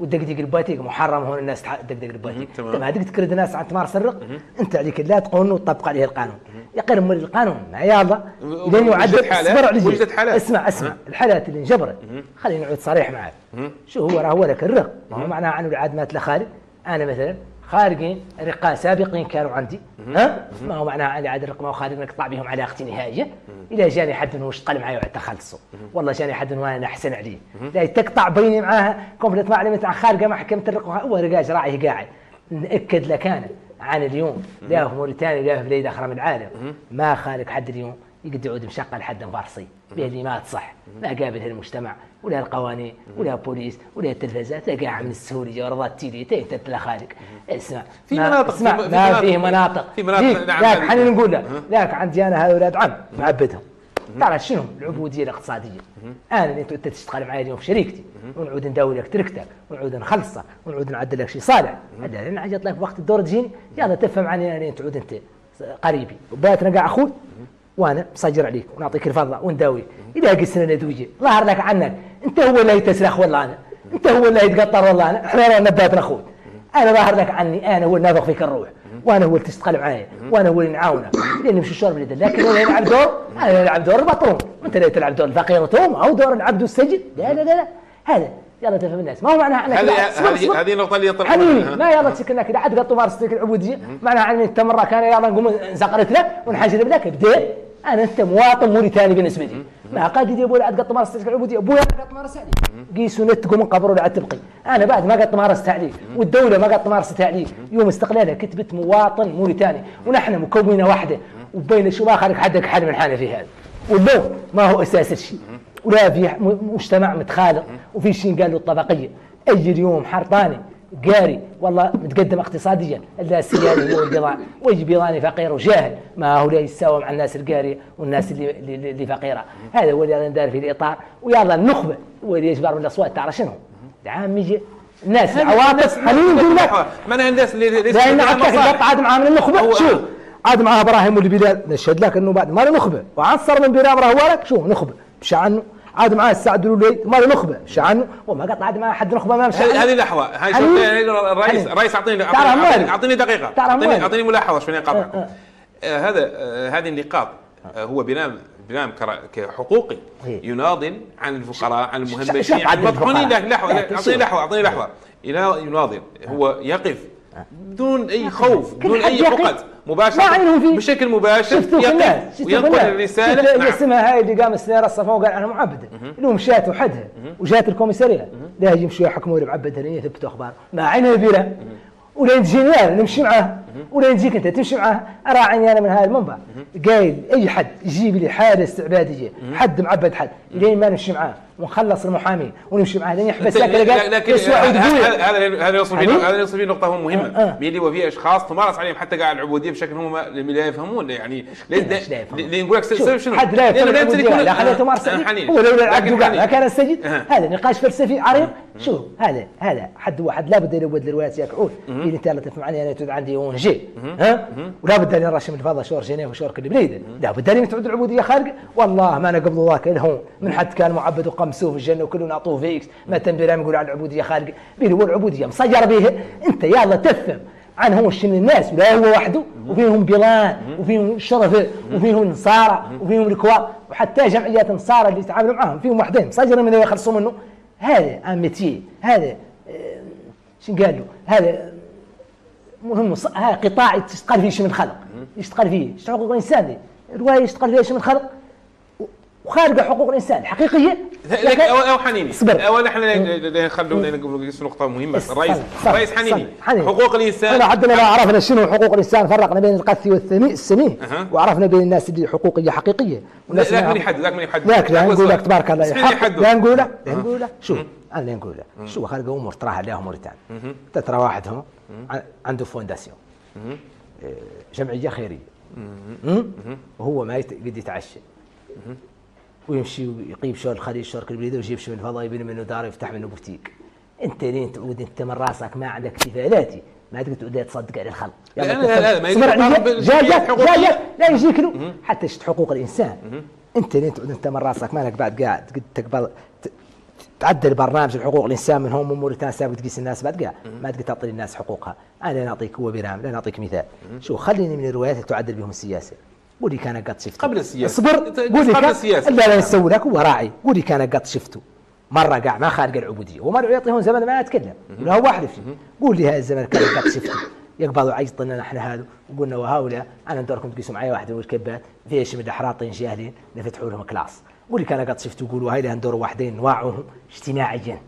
والدقدق الباتيق محرم هون الناس تدقدق الباتيق أنت ما تقدر تكرد الناس عن تمارس الرق أنت عليك لا تقول وتطبق عليه القانون. يا قرن من القانون ما يلا. لين يعدل اصبر علي اسمع اسمع. الحالات اللي انجبرت. خليني نعود صريح معك. شو هو؟ راهو لك الرق ما هو معناه عنه العاد مات لخالد أنا مثلا خارجين رقاء سابقين كانوا عندي. ها؟ ما هو معناها اللي عاد الرق ما هو خارج نقطع بهم علاقتي نهائيه إذا جاني حد وش قال معي وعد خلصوا والله جاني حد وأنا أحسن عليه. لا تقطع بيني معاها كومبليت ما علمت خارجه محكمه الرق هو رقاش راعي قاعد. نأكد لك أنا عن اليوم. لا في موريتانيا لا في بلاد أخرى من العالم. ما خالق حد اليوم. يقدر يعود مشقل حد فارسي ما تصح لا قابل هالمجتمع ولا القوانين ولا بوليس ولا التلفزات لا قاعد من السورية ورضات تيلي انت لا خالق. اسمع في مناطق اسمع في ما فيه مناطق. في مناطق. نعم لكن خلينا نقول لك لك عندي أنا هذا أولاد عم معبدهم. تعرف شنو العبودية الاقتصادية؟ أنا اللي انت تشتغل معي اليوم في شركتي ونعود نداوي لك تركتك ونعود نخلصك ونعود نعدل لك شيء صالح. أنا عجت لك وقت الدور تجيني يلا تفهم عني أنا تعود أنت قريبي. وبيتنا قاع أخوي وأنا مسجر عليك ونعطيك الفضله ونداوي. إذا قسنا الادويه ظهر لك عنك. أنت هو اللي يتسلخ والله أنا. أنت هو اللي يتقطر والله أنا. إحنا نباتنا أخوي أنا ظاهر لك عني. أنا هو اللي نافخ فيك الروح. وأنا هو اللي تشتغل معايا. وأنا هو اللي نعاونك لاني مش الشرب اللي لكن أنا العب دور. أنا العب دور البطرون وانت اللي تلعب دور الفقير توم أو دور العبد السجن. لا لا لا, لا. هذا. يلا تفهم الناس. ما هو معناها أنك هذه هذه النقطه اللي يطلع ما يلا تسكن كذا. عاد قطوا مارستك العبودية. معناها أن أنت مرة كان يلا نقوم نزقرت لك ونحجر لك. بديت أنا أنت مواطن موريتاني بالنسبة لي. ما قاعد أبوي عاد قط مارست العبوديه أبوي قط مارست علي قيسوا نتكم من قبر ولا تبقي. أنا بعد ما قط مارست علي والدولة ما قط مارست علي يوم استقلالها كتبت مواطن موريتاني ونحن مكونة واحدة. وبين شو ما خلق حدك حل من حالة في هذا واللون ما هو أساس الشيء. ولا في مجتمع متخالط وفي شيء قالوا الطبقية. أي اليوم حرطاني. قاري. والله متقدم اقتصاديا. الا السياري هو البيضاني ويجي بيضاني فقير وجاهل. ما هو لا يتساوى مع الناس القاريه والناس اللي اللي فقيرة. هذا هو اللي ندار في الإطار. ويلا النخبة. هو اللي يجبر من الأصوات. ترى شنو؟ عام يجي. الناس العواطف خليني نقول لك. من الناس اللي لأن عاد عاد معاه من النخبه شوف. عاد معاه إبراهيم واللي بلال. نشهد لك إنه بعد. ما نخبة. وعنصر من بلال راهو لك شو نخبة. مشى عنه عاد معاه السعد الولي ما له نخبة. مش عنه وما قطع عاد معاه حد نخبة ما مشى هذه لحظه هاي الرئيس الرئيس اعطيني اعطيني دقيقة. اعطيني أعطيني ملاحظة شوي اقاطعك أه، أه. آه، هذا هذه النقاط هو بنام بنام كحقوقي إيه. يناضل عن الفقراء عن المهمشين عن المطحونين لحظه أعطيني لحظة أعطيني لحظة. يناضل. هو يقف بدون أي خوف بدون أي حقد مباشرة بشكل مباشر يقف وينقل الرسالة. نعم. اسمها هاي اللي قام السيارة الصفا وقال أنا معبده اللي مشات وحدها وجات الكوميسارية. لا يمشوا يحكموا معبده لين يثبتوا أخبار. مع عينها البيره ولين جينيال نمشي معاه ولا تجيك أنت تمشي معاه اراعيني أنا من هذا المنبر. قايل أي حد يجيب لي حاله استعباديه حد معبد حد. لين ما نمشي معاه. ونخلص المحامين ونمشي معاه. لين يحبس لك لكن هذا هذا يوصل هذا يوصل فيه نقطة مهمة. آه. آه. بيلي وفي أشخاص تمارس عليهم حتى قاعد العبودية بشكل هم لا يفهمون. يعني لين نقول لك شنو؟ حد لا يفهم العبودية لا حد تمارس هو لو العبد كان السجد هذا نقاش فلسفي عريض. شوف هذا هذا حد واحد. لابد يود الروايات ياكعون اللي انت لا تفهم عني أنا تعود عندي يون جي. ها؟ ولا بد أن نرشم الفضاء شور جنيف وشور كل بليد. لا بد أن تعود العبودية خارجه والله ما أنا قبل ذاك الهون من حد كان معبد وقمسوه في الجنة وكلنا أعطوه في إكس ما تنبرام يقول على العبودية خارجه بيه هو العبودية مصجر به. أنت يلا تفهم. عن هو من الناس؟ ولا هو وحده. وفيهم بلان وفيهم شرف. وفيهم نصارى. وفيهم الكوار. وحتى جمعيات النصارى اللي يتعاملوا معاهم فيهم وحدين. مصجر من يخلصوا منه. هذا أمتي. هذا آه، شنو قال له هذا مهم. هذا قطاع يشتغل فيه من الخلق. يشتغل فيه. حقوق الإنسان. روايه يشتغل فيها من الخلق. وخارج حقوق الإنسان. الحقيقيه لكن أو حنيني. صبر أو نحن نخلوا نقطة مهمة. الرئيس الرئيس حنيني. حقوق الإنسان. إحنا عندنا عرفنا شنو حقوق الإنسان. فرقنا بين القثي والسمين وعرفنا بين الناس اللي حقوقية حقيقية. ذاك من يحدد ذاك من يحدد ذاك لا نقول لك تبارك الله لا نقول لا نقول شوف أنا نقول شو خارج أمور تراها عليهم موريتانيا ترى واحد هو عنده فونداسيون. إيه، جمعية خيرية. وهو ما يقدر يتعشى. ويمشي ويقيب شهر الخليج شهر البليد ويجيب شو من الفضاء يبني منه دار ويفتح منه بوتيك انت لين تعود انت من راسك ما عندك كفالاتي ما تقدر تقول تصدق على الخلق. لا لا لا ما جاجات لا يجيك حتى شت حقوق الإنسان. انت لين تعود انت من راسك مالك بعد قاعد تقبل تعدل برنامج الحقوق الإنسان من هون من موريتانيا سابق تقيس الناس بعد قاعد ما تقدر تعطي الناس حقوقها. أنا نعطيك هو برام لا نعطيك مثال. شو خليني من الروايات اللي تعدل بهم السياسة. قولي كان قد شفته. قبل السياسة. اصبر. قولي قبل السياسة. لا لا نسوي لك هو راعي. قولي كان قد شفته. مرة قاع ما خارج العبودية. ومره يعطيهم زمن ما يتكلم ولا هو واحد فيه. قول لي هذا الزمن كان قد شفته. يقبضوا عيطنا نحن هذا. وقلنا وهؤلاء أنا ندوركم تقيسوا معي واحد من الكبات فيش من احراطين جاهلين نفتحوا لهم كلاس. كان قد شفتوا قولوا هاي ندور واحدين نوعهم اجتماعيا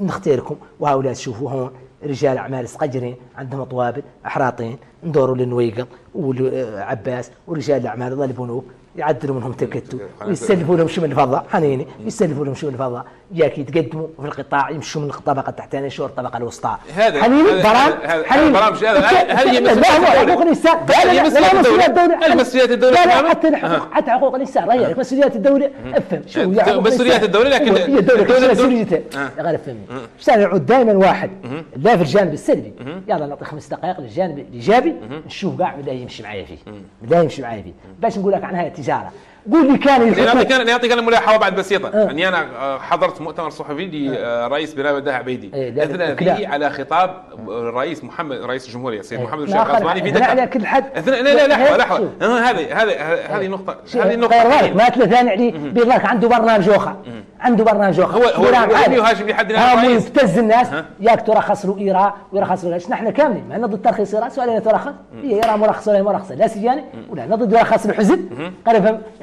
نختاركم وهؤلاء تشوفوا هون رجال أعمال صغيرين عندهم طوابل أحراطين ندوروا للنويقل وعباس ورجال الأعمال ظل بنوك يعدلوا منهم تكتوا ويسلفوا لهم شو من الفضاء. حنيني. يسلفوا لهم شو من الفضاء. ياك يتقدموا في القطاع يمشوا من الطبقة التحتانيه شو الطبقة الوسطى. هذا حنيني؟ برام؟ حنيني؟ برامج هذا هل هي حقوق الانسان لا هي مسؤوليات الدولة. هل مسؤوليات الدولة. حتى حتى حقوق الانسان ريالك مسؤوليات الدولة؟ أفهم. شو مسؤوليات الدولة لكن هي الدولة مسؤوليتها غير افهمني عشان يعود دائما واحد. لا في الجانب السلبي. يلا نعطي خمس دقائق للجانب الإيجابي. نشوف كاع بدأ يمشي معايا فيه. بدأ يمشي معايا فيه. باش نقول لك عن هاي التجاره قول لي كان نعطيك أنا نعطيك أنا ملاحظه بعد بسيطة. أه. يعني أنا آه، حضرت مؤتمر صحفي لرئيس بلاد الدهع عبيدي. إيه اثنى فيه على خطاب الرئيس محمد رئيس الجمهورية السيد إيه. محمد الشيخ الغزواني في دكة. كل حد لا لا لحظة لحظة. هذه هذه هذه نقطه هذه نقطة ما ثاني عليه بيقول لك عنده برنامج آخر. عنده برنامج آخر. هو هو يهاجم بحد هو يبتز الناس. ياك ترخص له ايراء ويرخص له نحن كاملين. ما ضد ترخيص ايراء سؤال ترخص هي ايراء مرخص ولا مرخص لا سجاني ولا ضد يرخص له حزب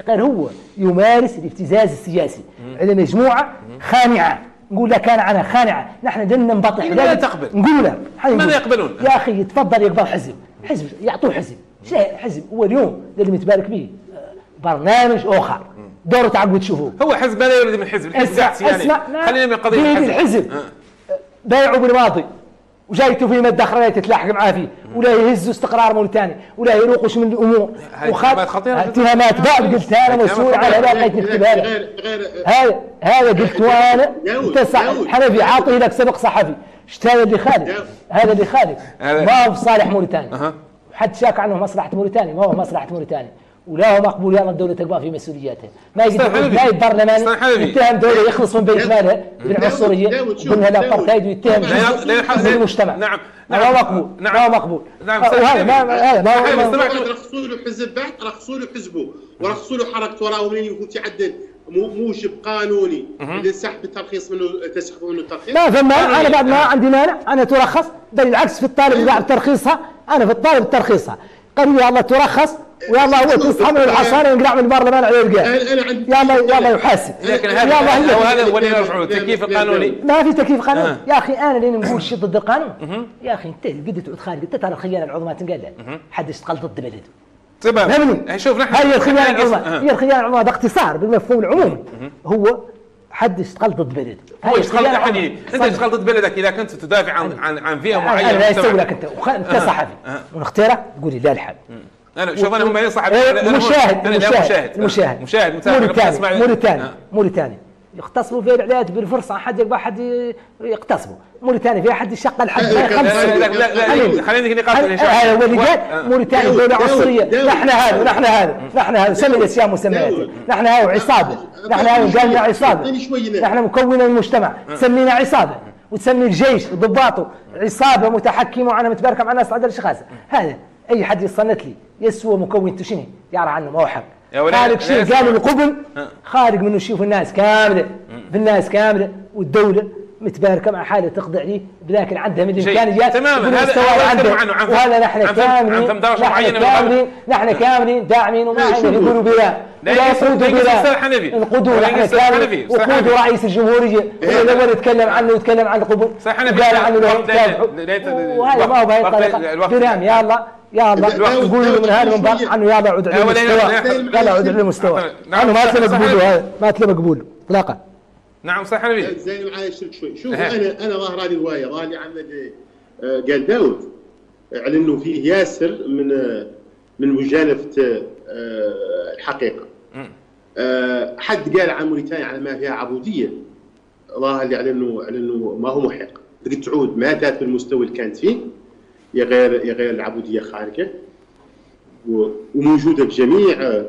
قال هو يمارس الابتزاز السياسي. هذا مجموعة خانعة. نقول لك أنا أنا خانعة. نحن دنا نبطح لا تقبل. نقول له ماذا يقبلون؟ يا أخي تفضل يقبل حزب. حزب يعطوه حزب. حزب؟ هو اليوم اللي متبارك به برنامج آخر. دور تعقد تشوفوه هو حزب لا يريد من حزب الحزب يعني اسمع خلينا من قضية الحزب, الحزب. بايعوا بالماضي. وجايته في مدة تتلاحق معاه فيه ولا يهزوا استقرار موريتانيا ولا يروقش من الأمور. وخاف اتهامات بعد قلت أنا مسؤول على هذا لقيت نكتبها هذا. هذا قلت أنا أنت حنفي عاطي لك سبق صحفي. شفت هذا اللي خالف هذا اللي خالف ما هو في صالح موريتانيا حد شاك عنه مصلحة موريتانيا ما هو مصلحة موريتانيا ولا هو مقبول يلا الدولة تقبل في مسؤولياتها. ما يقدر ما البرلمان يتهم دولة يخلص من بيت مالها بالعنصرية قلنا الابارتايد ويتهم من المجتمع. نعم نعم ما مقبول نعم. ما مقبول. نعم وهذا ما هذا ما رخصوا له حزب بعد رخصوا له حزبه ورخصوا له حركة وراه ومن يكون تعدل. موجب قانوني. لسحب الترخيص منه تسحب منه الترخيص. لا فما أنا بعد ما عندي مانع أنا ترخص. بل بالعكس في الطالب اللي ترخيصها أنا في الطالب ترخيصها. قال لي الله ترخص ويلا هو تسحب الحصانه ينقلع من البرلمان على الرقاب يلا يلا يحاسب. لكن هذا هذا هو اللي نرجعوا التكييف القانوني ما في تكييف قانوني؟ آه. يا أخي أنا لين نقول شيء ضد القانون يا أخي أنت قد تعود خارج انت ترى الخيانة العظمى تنقال حد يشتغل ضد بلده تمام. شوف نحن هي الخيانة العظمى. هي الخيانة العظمى باختصار بالمفهوم العمومي. هو حد يشتغل ضد بلده هو يشتغل يعني أنت ضد بلدك إذا كنت تدافع عن عن عن فئة معينة أنا لا يسوي لك أنت. أنت صحفي. ونختارك تقول لي لا الحل أنا شوف أنا هم صحفي أنا مشاهد مشاهد مشاهد. مشاهد. موريتاني موريتاني. يغتصبوا فيها العلاج بالفرصة. حد يقبل حد يغتصبوا موريتانيا فيها حد يشغل حد لا لا لا خليني نقاط هذا هو اللي قال؟ موريتانيا دوله عصريه نحن هذا نحن هذا نحن هذا. سمي الاسياد مسميات نحن هذا عصابة. نحن هذا قالنا عصابة. نحن مكون المجتمع. تسمينا عصابة. وتسمي الجيش وضباطه عصابة متحكمة. وأنا متباركه مع الناس عدل الاشخاص هذا أي حد يصنت لي يسوى مكون شنو يعرف عنه ما هو حق خارج شيء قالوا القبل. خارج منه في الناس كاملة. في الناس كاملة. والدولة. متباركه مع حالة تخضع لي لكن عندها من الإمكانيات تماما. هذا وهذا نحن كاملين نحن كاملين نحن كاملين داعمين وما يقولوا بها لا يقودوا بها نقودوا نحن كاملين. وقودوا رئيس الجمهوريه الأول يتكلم عنه يتكلم عن القبول قال عنه وهذا ما هو بهي الطريقة. كلام يلا يلا نقول من هذا المنبر عنه يلا عود على المستوى. يلا عود على المستوى. عنه ما تلم قبوله هذا ما تلم قبوله اطلاقا. نعم صح نبي زين معايا شرك شوي. شوف أنا أنا ظاهر هذه الرواية ظاهر لي عن قال داود على إنه فيه ياسر من من مجانفة الحقيقة. حد قال عن موريتانيا على ما فيها عبودية ظاهر لي على انه على إنه ما هو محق. تقدر تعود ما ذات بالمستوى اللي كانت فيه يا غير يا غير العبودية خارجة وموجودة بجميع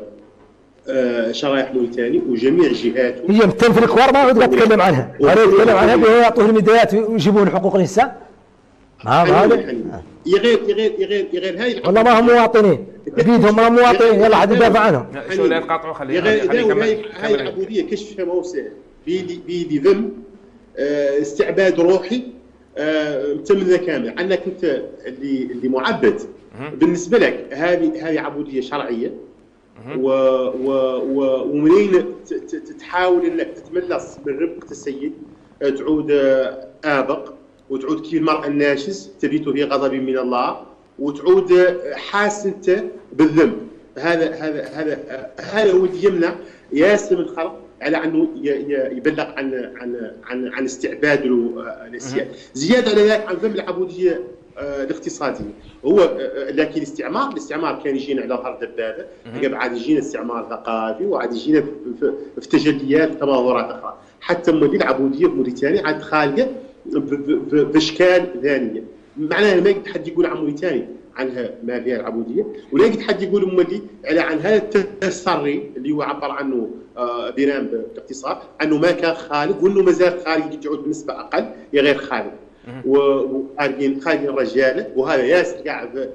شرائح موريتاني وجميع جهاته هي مثل في الكوار ما عود اتكلم عنها. أنا أتكلم عنها يعطوه الميداليات ويجيبوا حقوق الانسان ما هذا؟ يا غير يا غير يا غير يا غير هاي والله ما هم مواطنين. بيدهم ما مواطنين. يلا حد يدافع عنهم. شو لا تقاطعوا خليه يا غير هاي هاي العبوديه كشفها ما هو سهل بيدي بيدي ذم استعباد روحي متمنه كامله عنك أنت اللي اللي معبد. بالنسبة لك هذه هذه عبودية شرعية. و و و ومنين تحاول إنك تتملص من ربقه السيد تعود آبق وتعود كي المرء الناشز تبيت في غضب من الله وتعود حاس أنت بالذنب. هذا هذا هذا هذا هو اللي يمنع ياسر من الخلق على أنه يبلغ عن عن عن عن استعباد الاسياد زيادة على ذلك عن ذنب العبودية الاقتصاديه هو لكن الاستعمار الاستعمار كان يجينا على ظهر دبابه قبل عاد يجينا استعمار ثقافي وعاد يجينا في تجليات وتظاهرات أخرى. حتى مدينه العبوديه في موريتانيا عاد خالقه بإشكال ثانية معناها ما يقدر حد يقول عن موريتانيا عنها ما فيها العبودية ولا يقدر حد يقول مولي على عن هذا التسري اللي هو عبر عنه بيرام باختصار أنه ما كان خالق وأنه ما زال خالق يعود بنسبة أقل يا غير خالق وخارجين خارجين رجاله وهذا ياسر قاعد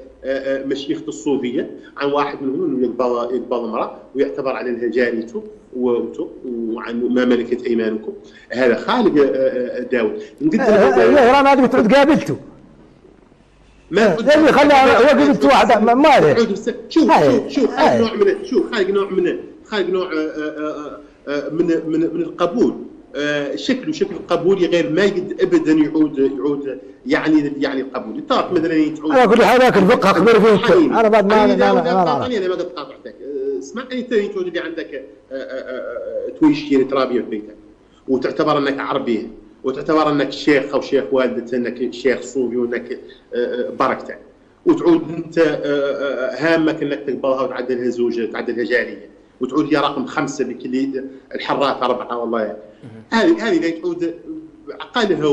مشيخة الصوفية عن واحد منهم يقبل امرأة ويعتبر على إنها جاريته وعن ما ملكت أيمانكم. هذا خالق داود. لا ما تعود قابلته. ما اللي خلى واحد ما له شوف شوف شوف خالق نوع من شوف خالق نوع من خالق نوع من من من القبول. شكله شكل قبولي غير ما يقد ابدا يعود يعود يعني يعني القبول تعرف مثلا تعود؟ أنا أقول هذاك الفقه اخبر فيك أنا بعد ما أنا ما أنا ما قد قاطعتك اسمعني أنت تقول لي عندك تويشتي ترابيه في بيتك وتعتبر أنك عربيه وتعتبر أنك شيخ أو شيخ والدته أنك شيخ صوفي وانك بركتك وتعود أنت هامك أنك تقبلها وتعدلها زوجة تعدلها جارية. وتعود هي رقم خمسة بكل الحرات أربعة والله. هذه هذه تعود عقلها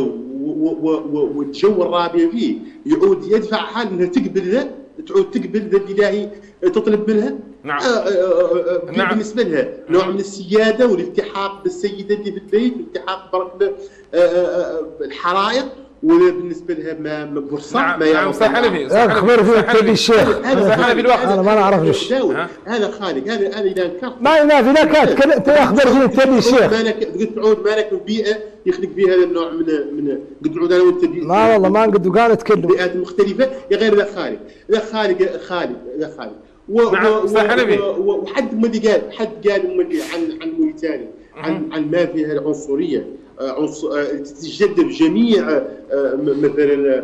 والجو الرابع فيه يعود يدفع حال إنها تقبل ذا تعود تقبل ذا الالهي تطلب منها؟ نعم. آه آه آه نعم. بالنسبة لها نوع من السيادة والالتحاق بالسيدة اللي في البيت والالتحاق بركب الحرائق. ولا بالنسبة لها ما برصع نعم ما نعم صح حنفي اخبر فيك تبي الشيخ. هذا حنفي الوقت أنا ما نعرفش. هذا خالق هذا هذا إذا انكر ما ينافي لك أنت اخبر فيك تبي الشيخ. مالك قد تعود مالك بيئه يخلق فيها هذا النوع من من قد تعود أنا وأنت ما والله ما قد قال اتكلم بيئات مختلفة يا غير ذا خالق. ذا خالق خالق ذا خالق. نعم وحد ما قال حد قال عن عن موريتانيا عن عن ما فيها العنصرية. تتجدد جميع مثلا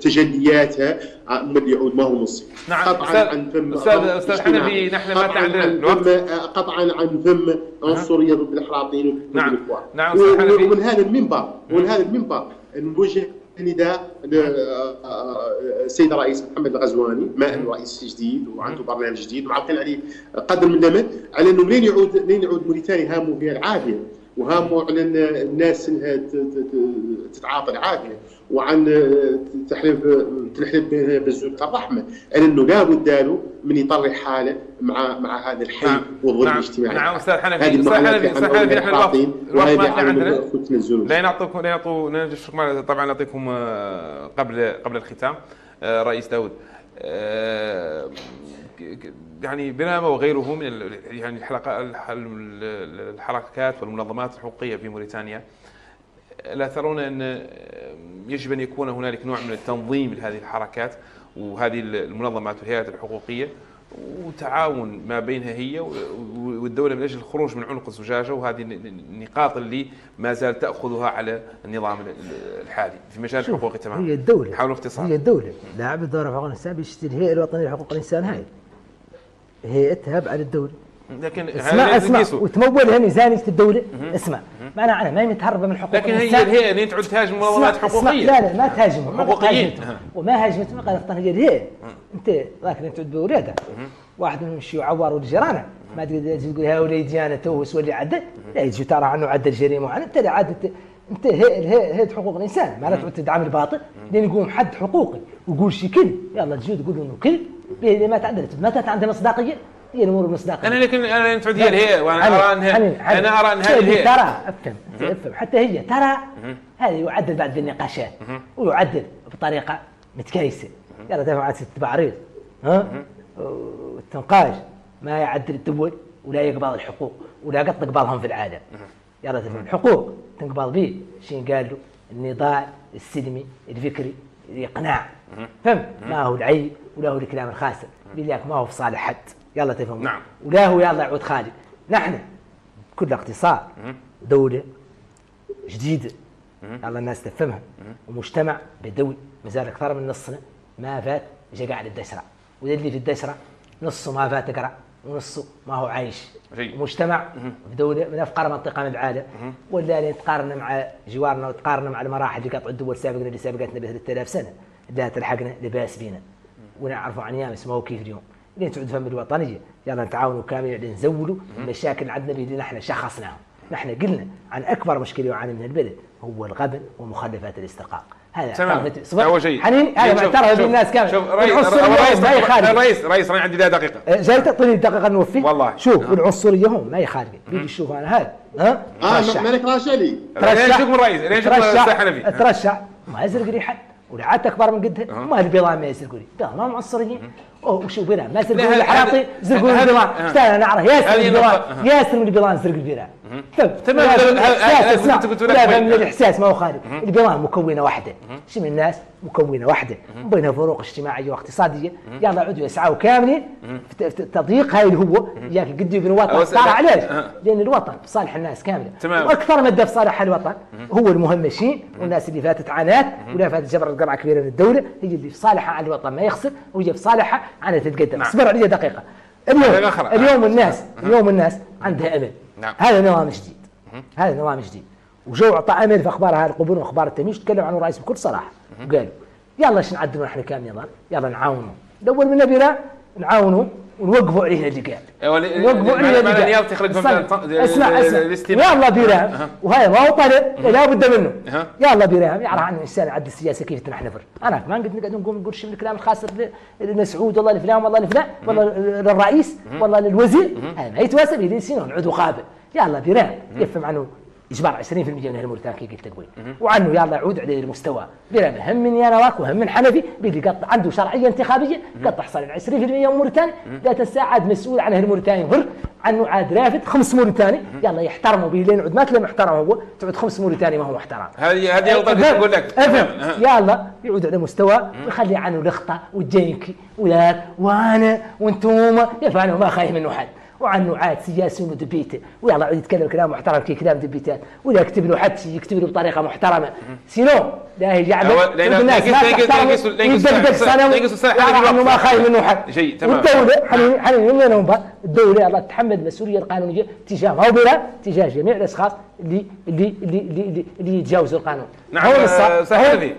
تجلياتها من يعود ما هو نصي نعم. قطعا عن فم أستاذ أستاذ حنفي نحن ما عندنا الوقت. قطعا عن فم عنصريه ضد الاحراطيين نعم. نعم ومن هذا المنبر ومن هذا المنبر نوجه نداء للسيد الرئيس محمد الغزواني ما انه رئيس جديد وعنده برنامج جديد ومعطينا عليه قدر من الأمل على أنه منين يعود منين يعود موريتانيا هامه فيها العافيه وهامه على الناس إنها تتعاطى العافية وعن تحلف تنحلف بزوجة الرحمة. على إنه لابد له من يطرح حاله مع مع هذا الحي نعم. والظلم نعم. الاجتماعي. نعم أستاذ حنفي. أستاذ حنفي أستاذ حنفي نحن الوقت الوقت ما عندنا. لا نعطيكم لا نعطوا طبعا نعطيكم آه، قبل قبل الختام آه، رئيس داود. آه، يعني بنما وغيره من يعني الحركات والمنظمات الحقوقية في موريتانيا. لا ترون أن يجب أن يكون هنالك نوع من التنظيم لهذه الحركات وهذه المنظمات والهيئات الحقوقية وتعاون ما بينها هي والدولة من أجل الخروج من عنق الزجاجة وهذه النقاط اللي ما زال تأخذها على النظام الحالي في مجال الحقوق تماما. هي الدولة. اختصار. هي الدولة. لاعب الدور في بيشتري الهيئة الوطنية لحقوق الإنسان هاي. هي تهب على الدولة. لكن اسمع اسمع. وتمولها ميزانيه الدولة. اسمع. معنى أنا ما متهربه من حقوق لكن هي الهيئة اللي تعد تهاجم منظمات حقوقية. لا لا ما تهاجم حقوقيين وما هاجمت ما قالت هي الهيئه أنت لكن أنت بولادها واحد منهم يمشي يعور ولجيرانه ما تقدر تقول هؤلاء ديانه توس واللي عدل. لا يجي ترى عنه عدل جريمة وعنه أنت عاد انت هي حقوق الإنسان. ما تعود تدعم الباطل. لين يقوم حد حقوقي. ويقول شي كل. يلا تجي تقول إنه كل. ما تعدلت متى عندها مصداقيه هي الأمور المصداقية. أنا لكن أنا تعود هي الهيئه وأنا ارى انها أنا ارى انها الهيئه ترى أفهم أفهم. حتى هي ترى هذا يعدل بعد بالنقاشات ويعدل بطريقة متكيسة. يلا ست بعريض. ها؟ والتنقاش ما يعدل الدول ولا يقبض الحقوق ولا قد تقبضهم في العالم. يلا تفهم. الحقوق تنقبض به. شين قال له؟ النضال السلمي الفكري الإقناع. فهم؟ ما هو العيب ولا هو الكلام الخاسر. بالله ما هو في صالح حد. يلا تفهم. نعم. ولا هو يلا يعود خالد نحن كل اقتصاد دولة جديدة. يلا الناس تفهمها. ومجتمع بدوي مازال أكثر من نصنا ما فات جا قاعد الدسرة. واللي في الدسرة نصه ما فات قرأ ونصه ما هو عايش. مجتمع في دولة من أفقر منطقة من العالم. ولا اللي تقارن مع جوارنا وتقارن مع المراحل اللي قطعوا الدول السابقة اللي سابقتنا ب 3000 سنة. لا تلحقنا لباس بينا. ونعرفوا عن يامس ما هو كيف اليوم. لين تعود فهم الوطنيه يلا نتعاونوا كامل نزولوا المشاكل اللي عندنا اللي نحن شخصناها نحن قلنا عن أكبر مشكلة يعاني منها البلد هو الغبن ومخلفات الاستقاق هذا تمام أول شيء. حنين هذا معترف الناس كامل. شوف رئيس رئيس رئيس رئيس أنا عندي دقيقة. أه، جاي تعطيني دقيقه نوفي؟ والله. شوف نعم. العنصريه هم ما هي خارجه بيجي يشوف أنا هذا. ها؟ آه مالك راشع لي ترشح شوف من رئيس ترشح. ما يزرق ريحه عاد اكبر من قدها ما البيضاء ما لي البيضاء ما معصرين. وشوف بنا ما زرقوا الحراطي زرقوا البيضان اشتغل أنا أعرف ياسر من البيضان ياسر من البيضان زرق البيضان تمام. لا من الاحساس ما هو خارج. البيضان مكونة واحدة. من الناس؟ مكونة واحدة. بينها فروق اجتماعية واقتصادية. يلا عدوا يسعوا كاملين في تضييق هاي اللي هو ياك قد يبني وطن صار علاش لأن الوطن في صالح الناس كاملة. تمام. وأكثر ماده في صالح الوطن. هو المهمشين والناس اللي فاتت عنات ولا فاتت جبر قرعه كبيرة من الدولة. هي اللي في صالحها على الوطن ما يخسر. وهي في صالحها على تتقدم. نعم. اصبر علي دقيقة. اليوم اليوم الناس اليوم الناس عندها أمل. نعم. هذا نظام جديد. هذا نظام جديد. وجو أعطى أمل في أخبار هذه القبور واخبار التمييز تكلم عنه الرئيس بكل صراحة. وقالوا يلا إيش نعدلوا نحن كام نظام يلا نعاونوا. الأول من نبينا نعاونوا ونوقفوا عليه اللي قال. إيه، نوقفوا عليه اللي قال. تخرج اسمع اسمع يلا بيرام. وهذا ما هو طلب لا بد منه. يلا بيرام يعرف عن الإنسان عد السياسة كيف نحن نفر أنا ما قد نقعد نقول نقول شيء من الكلام الخاص لسعود والله لفلان والله لفلان والله للرئيس والله للوزير. هذا ما يتواسب يدين سنون عضو قابل. يلا بيرام يفهم عنه إجبار 20% من الموريتان كي قلت قبل وعنه يلا يعود على المستوى. بلا هم من ينواك وهم من حنفي بيدي قطع عنده شرعية انتخابية قطع حصل 20% من موريتاني. لا تنسى عاد مسؤول عن الموريتاني غر عنه عاد رافد خمس موريتاني. يلا يحترموا به لين عود ما تلاقي محترم هو تعود خمس موريتاني ما هو محترم. هذه هذه أقول لك. أفهم؟ يلا يعود على مستوى ويخلي عنه لخطة وجينك وذاك وأنا وأنتم يفعلوا ما خايف منه حد. وعنه عاد سياسي ودبيته ويلا عاد يتكلم كلام محترم كي كلام دبيتات ولا يكتب له حد يكتب له بطريقه محترمه سينو لا هي قاعد الناس ما يدقدق سنه انه ما خايف منه حد شيء تمام والدولة حنين حنين وين الدولة الله تتحمل المسؤوليه القانونيه تجاه ما بلا تجاه جميع الاشخاص اللي اللي اللي اللي, اللي يتجاوزوا القانون نعم الصح هون,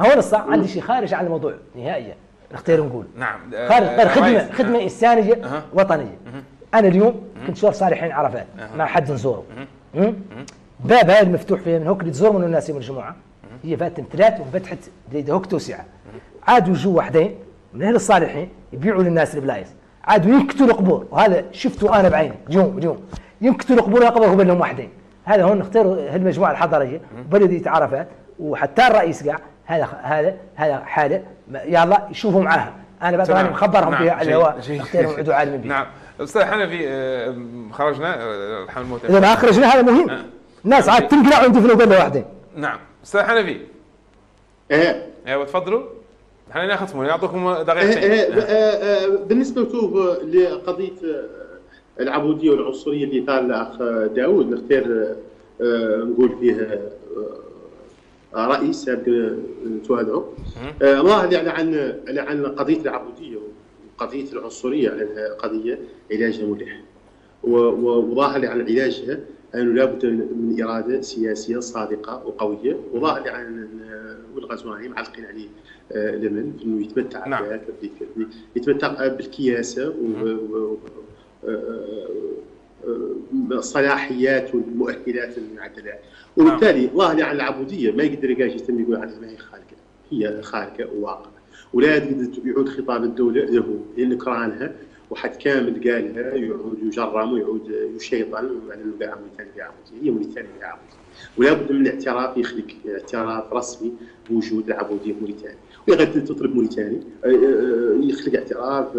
هون الصح عندي شيء خارج عن الموضوع نهائيا نختار نقول نعم خارج خدمه خدمه انسانيه وطنيه أنا اليوم كنت شوف صالحين عرفات مع حد نزوره باب هاي المفتوح فيه من هوك اللي تزور منه الناس يوم الجمعة. هي فاتن ثلاث وفتحت هوك توسعه عادوا يجوا وحدين من أهل الصالحين يبيعوا للناس البلايص عادوا ينكتوا القبور وهذا شفته أنا بعيني اليوم اليوم. ينكتوا القبور ويقبروا بينهم وحدين. هذا هون نختاروا هالمجموعه الحضرية بلديه عرفات وحتى الرئيس قاع هذا هذا هذا حالة يلا يشوفوا معاها. أنا بقى أنا مخبرهم نعم. فيها على الهواء نختارهم عالمين بيه نعم. أستاذ حنفي آه، خرجنا آه، الحمل الموت. إذا ما خرجنا هذا مهم. آه. الناس عاد تنقلع ويدفنوا قبل واحدين نعم. أستاذ حنفي إيه. أيوه تفضلوا إحنا ناخذكم يعطوكم دقيقتين. إيه إيه. بالنسبة لقضية العبودية والعنصرية اللي قال الأخ داوود نختار نقول فيها رئيس توادعوا الله يعني عن عن قضية العبودية. قضيه العنصرية على قضية علاجها ملح وظاهر عن علاجها أنه لابد من إرادة سياسية صادقة وقوية وظاهر عن والغزواني معلقين عليه لمن إنه يتمتع نعم. يتمتع بالكياسة الصلاحيات والمؤهلات المعدلات وبالتالي ظاهر عن العبودية ما يقدر يقاش يقول عنها ما هي خالقه هي خالقه وواقع ولا يعود خطاب الدولة له لأن كرانها وحد كامل قالها يعود يجرم ويعود يشيطن على انه قاعد موريتانيا بعبوديه هي موريتانيا بعبوديه ولا بد من اعتراف يخلق اعتراف رسمي بوجود العبودية في موريتانيا ويغد تطلب موريتاني آه، آه، يخلق اعتراف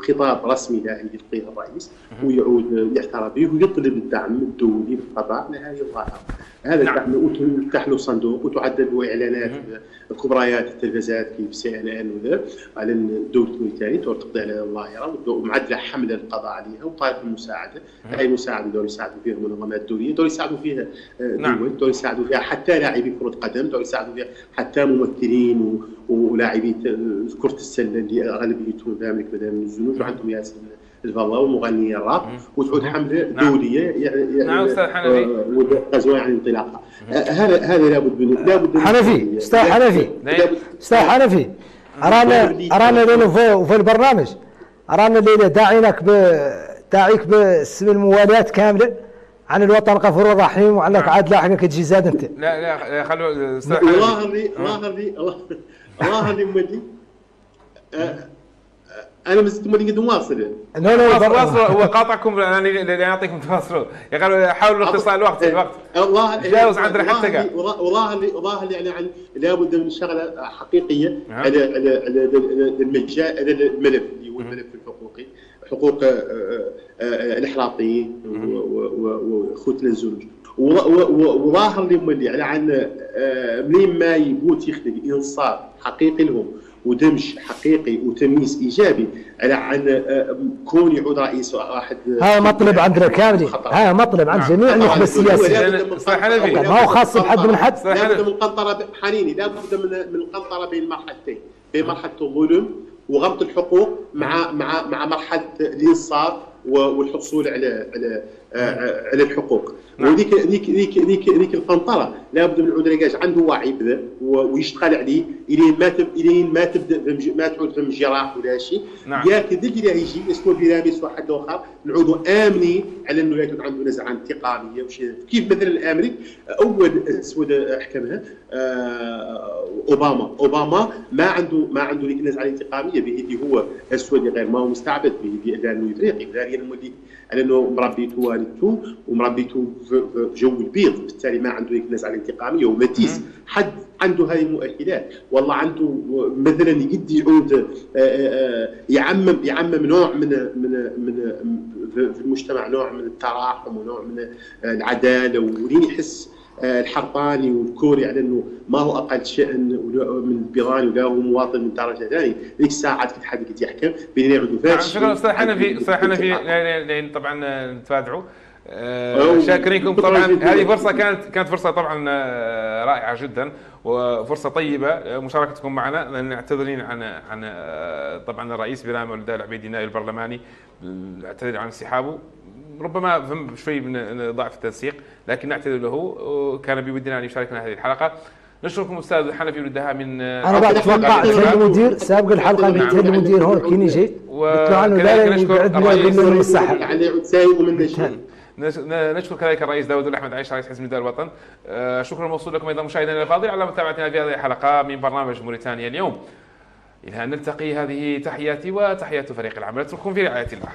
خطاب رسمي لا يلقيه الرئيس ويعود يعترف به ويطلب الدعم الدولي بالقضاء لهذه الظاهره هذا نعم. الدعم وتفتح له صندوق وتعدل له إعلانات كبريات التلفزات كيف سي إن إن وذا. على الدولة الموريتاني تقضي على الظاهره ومعدله حمله القضاء عليها وطالب المساعدة. أي مساعدة؟ دول يساعدوا فيها المنظمات الدولية دول يساعدوا فيها آه، دول نعم. دول يساعدوا فيها حتى لاعبي كرة قدم دول يساعدوا فيها حتى ممثلين ولاعبي كرة السلة اللي اغلبيتهم ذلك بدل من الزنوج وعندهم ياسر الفضاء ومغني الراب وتعود حملة نعم. دولية يعني نعم أستاذ حنفي. غزوه عن انطلاقها هذا هذا لابد من لابد حنفي أستاذ حنفي. أستاذ حنفي ارانا أرانا ليلة في البرنامج. أرانا ليلة داعينك داعيك باسم الموالاة كاملة عن الوطن الغفور الرحيم وعنك عاد لاحقك تجي زاد أنت. لا لا خلوا أستاذ حنفي. الله لي الله لي الله لي مدي أنا مازلت ما نقدر نواصل لا لا واصل هو قاطعكم ليعطيكم تواصلوا حاولوا اختصار الوقت الوقت الله جاوز عندنا حتى قال والله والله يعني عن لابد من شغلة حقيقية على على على المجال على الملف. اللي هو الملف الحقوقي. حقوق الاحراطيين وأخوتنا الزوج. وظاهر لي ملي على عن منين ما يبوت يخلق إنصاف حقيقي لهم ودمج حقيقي وتمييز إيجابي على عن آه، كون يعود رئيس واحد. هذا مطلب عندنا كامل هذا مطلب عند. جميع النخبة السياسية. ما هو خاص بحد من حد؟ لابد من قنطرة حنيني لابد من من القنطره بين مرحلتين. بين مرحلة الظلم وغمط الحقوق مع مع مع مرحلة الإنصاف والحصول على على آه، على الحقوق نعم. وذيك ذيك ذيك ذيك ذيك القنطرة لابد من العود عنده وعي بذا ويشتغل عليه. الين ما تب... الين ما تبدأ ما تعود فم جراح ولا شيء. نعم. يا كذا اللي يجي اسمه بيراميس واحد آخر. نعودوا امنين على إنه لا يكون عنده نزعة انتقاميه وشيء كيف مثلا الامريك أول اسود أحكمها آه أوباما. أوباما ما عنده ما عنده نزعه انتقاميه به اللي هو أسود غير ما هو مستعبد به لأنه إفريقي. لأنه لأنه مربيته والدته ومربيته في جو البيض بالتالي ما عنده ديك النزعه الانتقامية ومتيس حد عنده هذه المؤهلات والله عنده مثلا يقد يعود آه، آه، يعمم يعمم نوع من من من في المجتمع نوع من التراحم ونوع من العدالة ولين يحس الحرطاني والكوري على إنه ما هو أقل شان من البيضاني ولا هو مواطن من درجة ثانية. ذيك الساعات كنت حد يحكم؟ بين يعودوا فاش شكرا. أستاذ حنفي أستاذ حنفي طبعا نتفادعوا. آه، شاكرينكم طبعا. هذه فرصة كانت كانت فرصة طبعا آه، رائعة جدا وفرصة طيبة. آه، مشاركتكم معنا. نعتذرين عن عن طبعا الرئيس برام ولد العبيدي النائب البرلماني. نعتذر عن انسحابه. ربما فهم شوي من ضعف التنسيق لكن نعتذر له كان بودنا أن يشاركنا هذه الحلقة. نشكركم أستاذ حنفي ولدها من أنا بعد أتوقع المدير سابق الحلقة قلت سيد المدير هون كيني جيت وكذلك نشكر الرئيس. علي نشكر كذلك الرئيس داود الأحمد عيش رئيس حزب نداء الوطن. آه، شكرا موصول لكم أيضا مشاهدينا الافاضل على متابعتنا في هذه الحلقة من برنامج موريتانيا اليوم. إلى أن نلتقي هذه تحياتي وتحيات فريق العمل. اترككم في رعاية الله.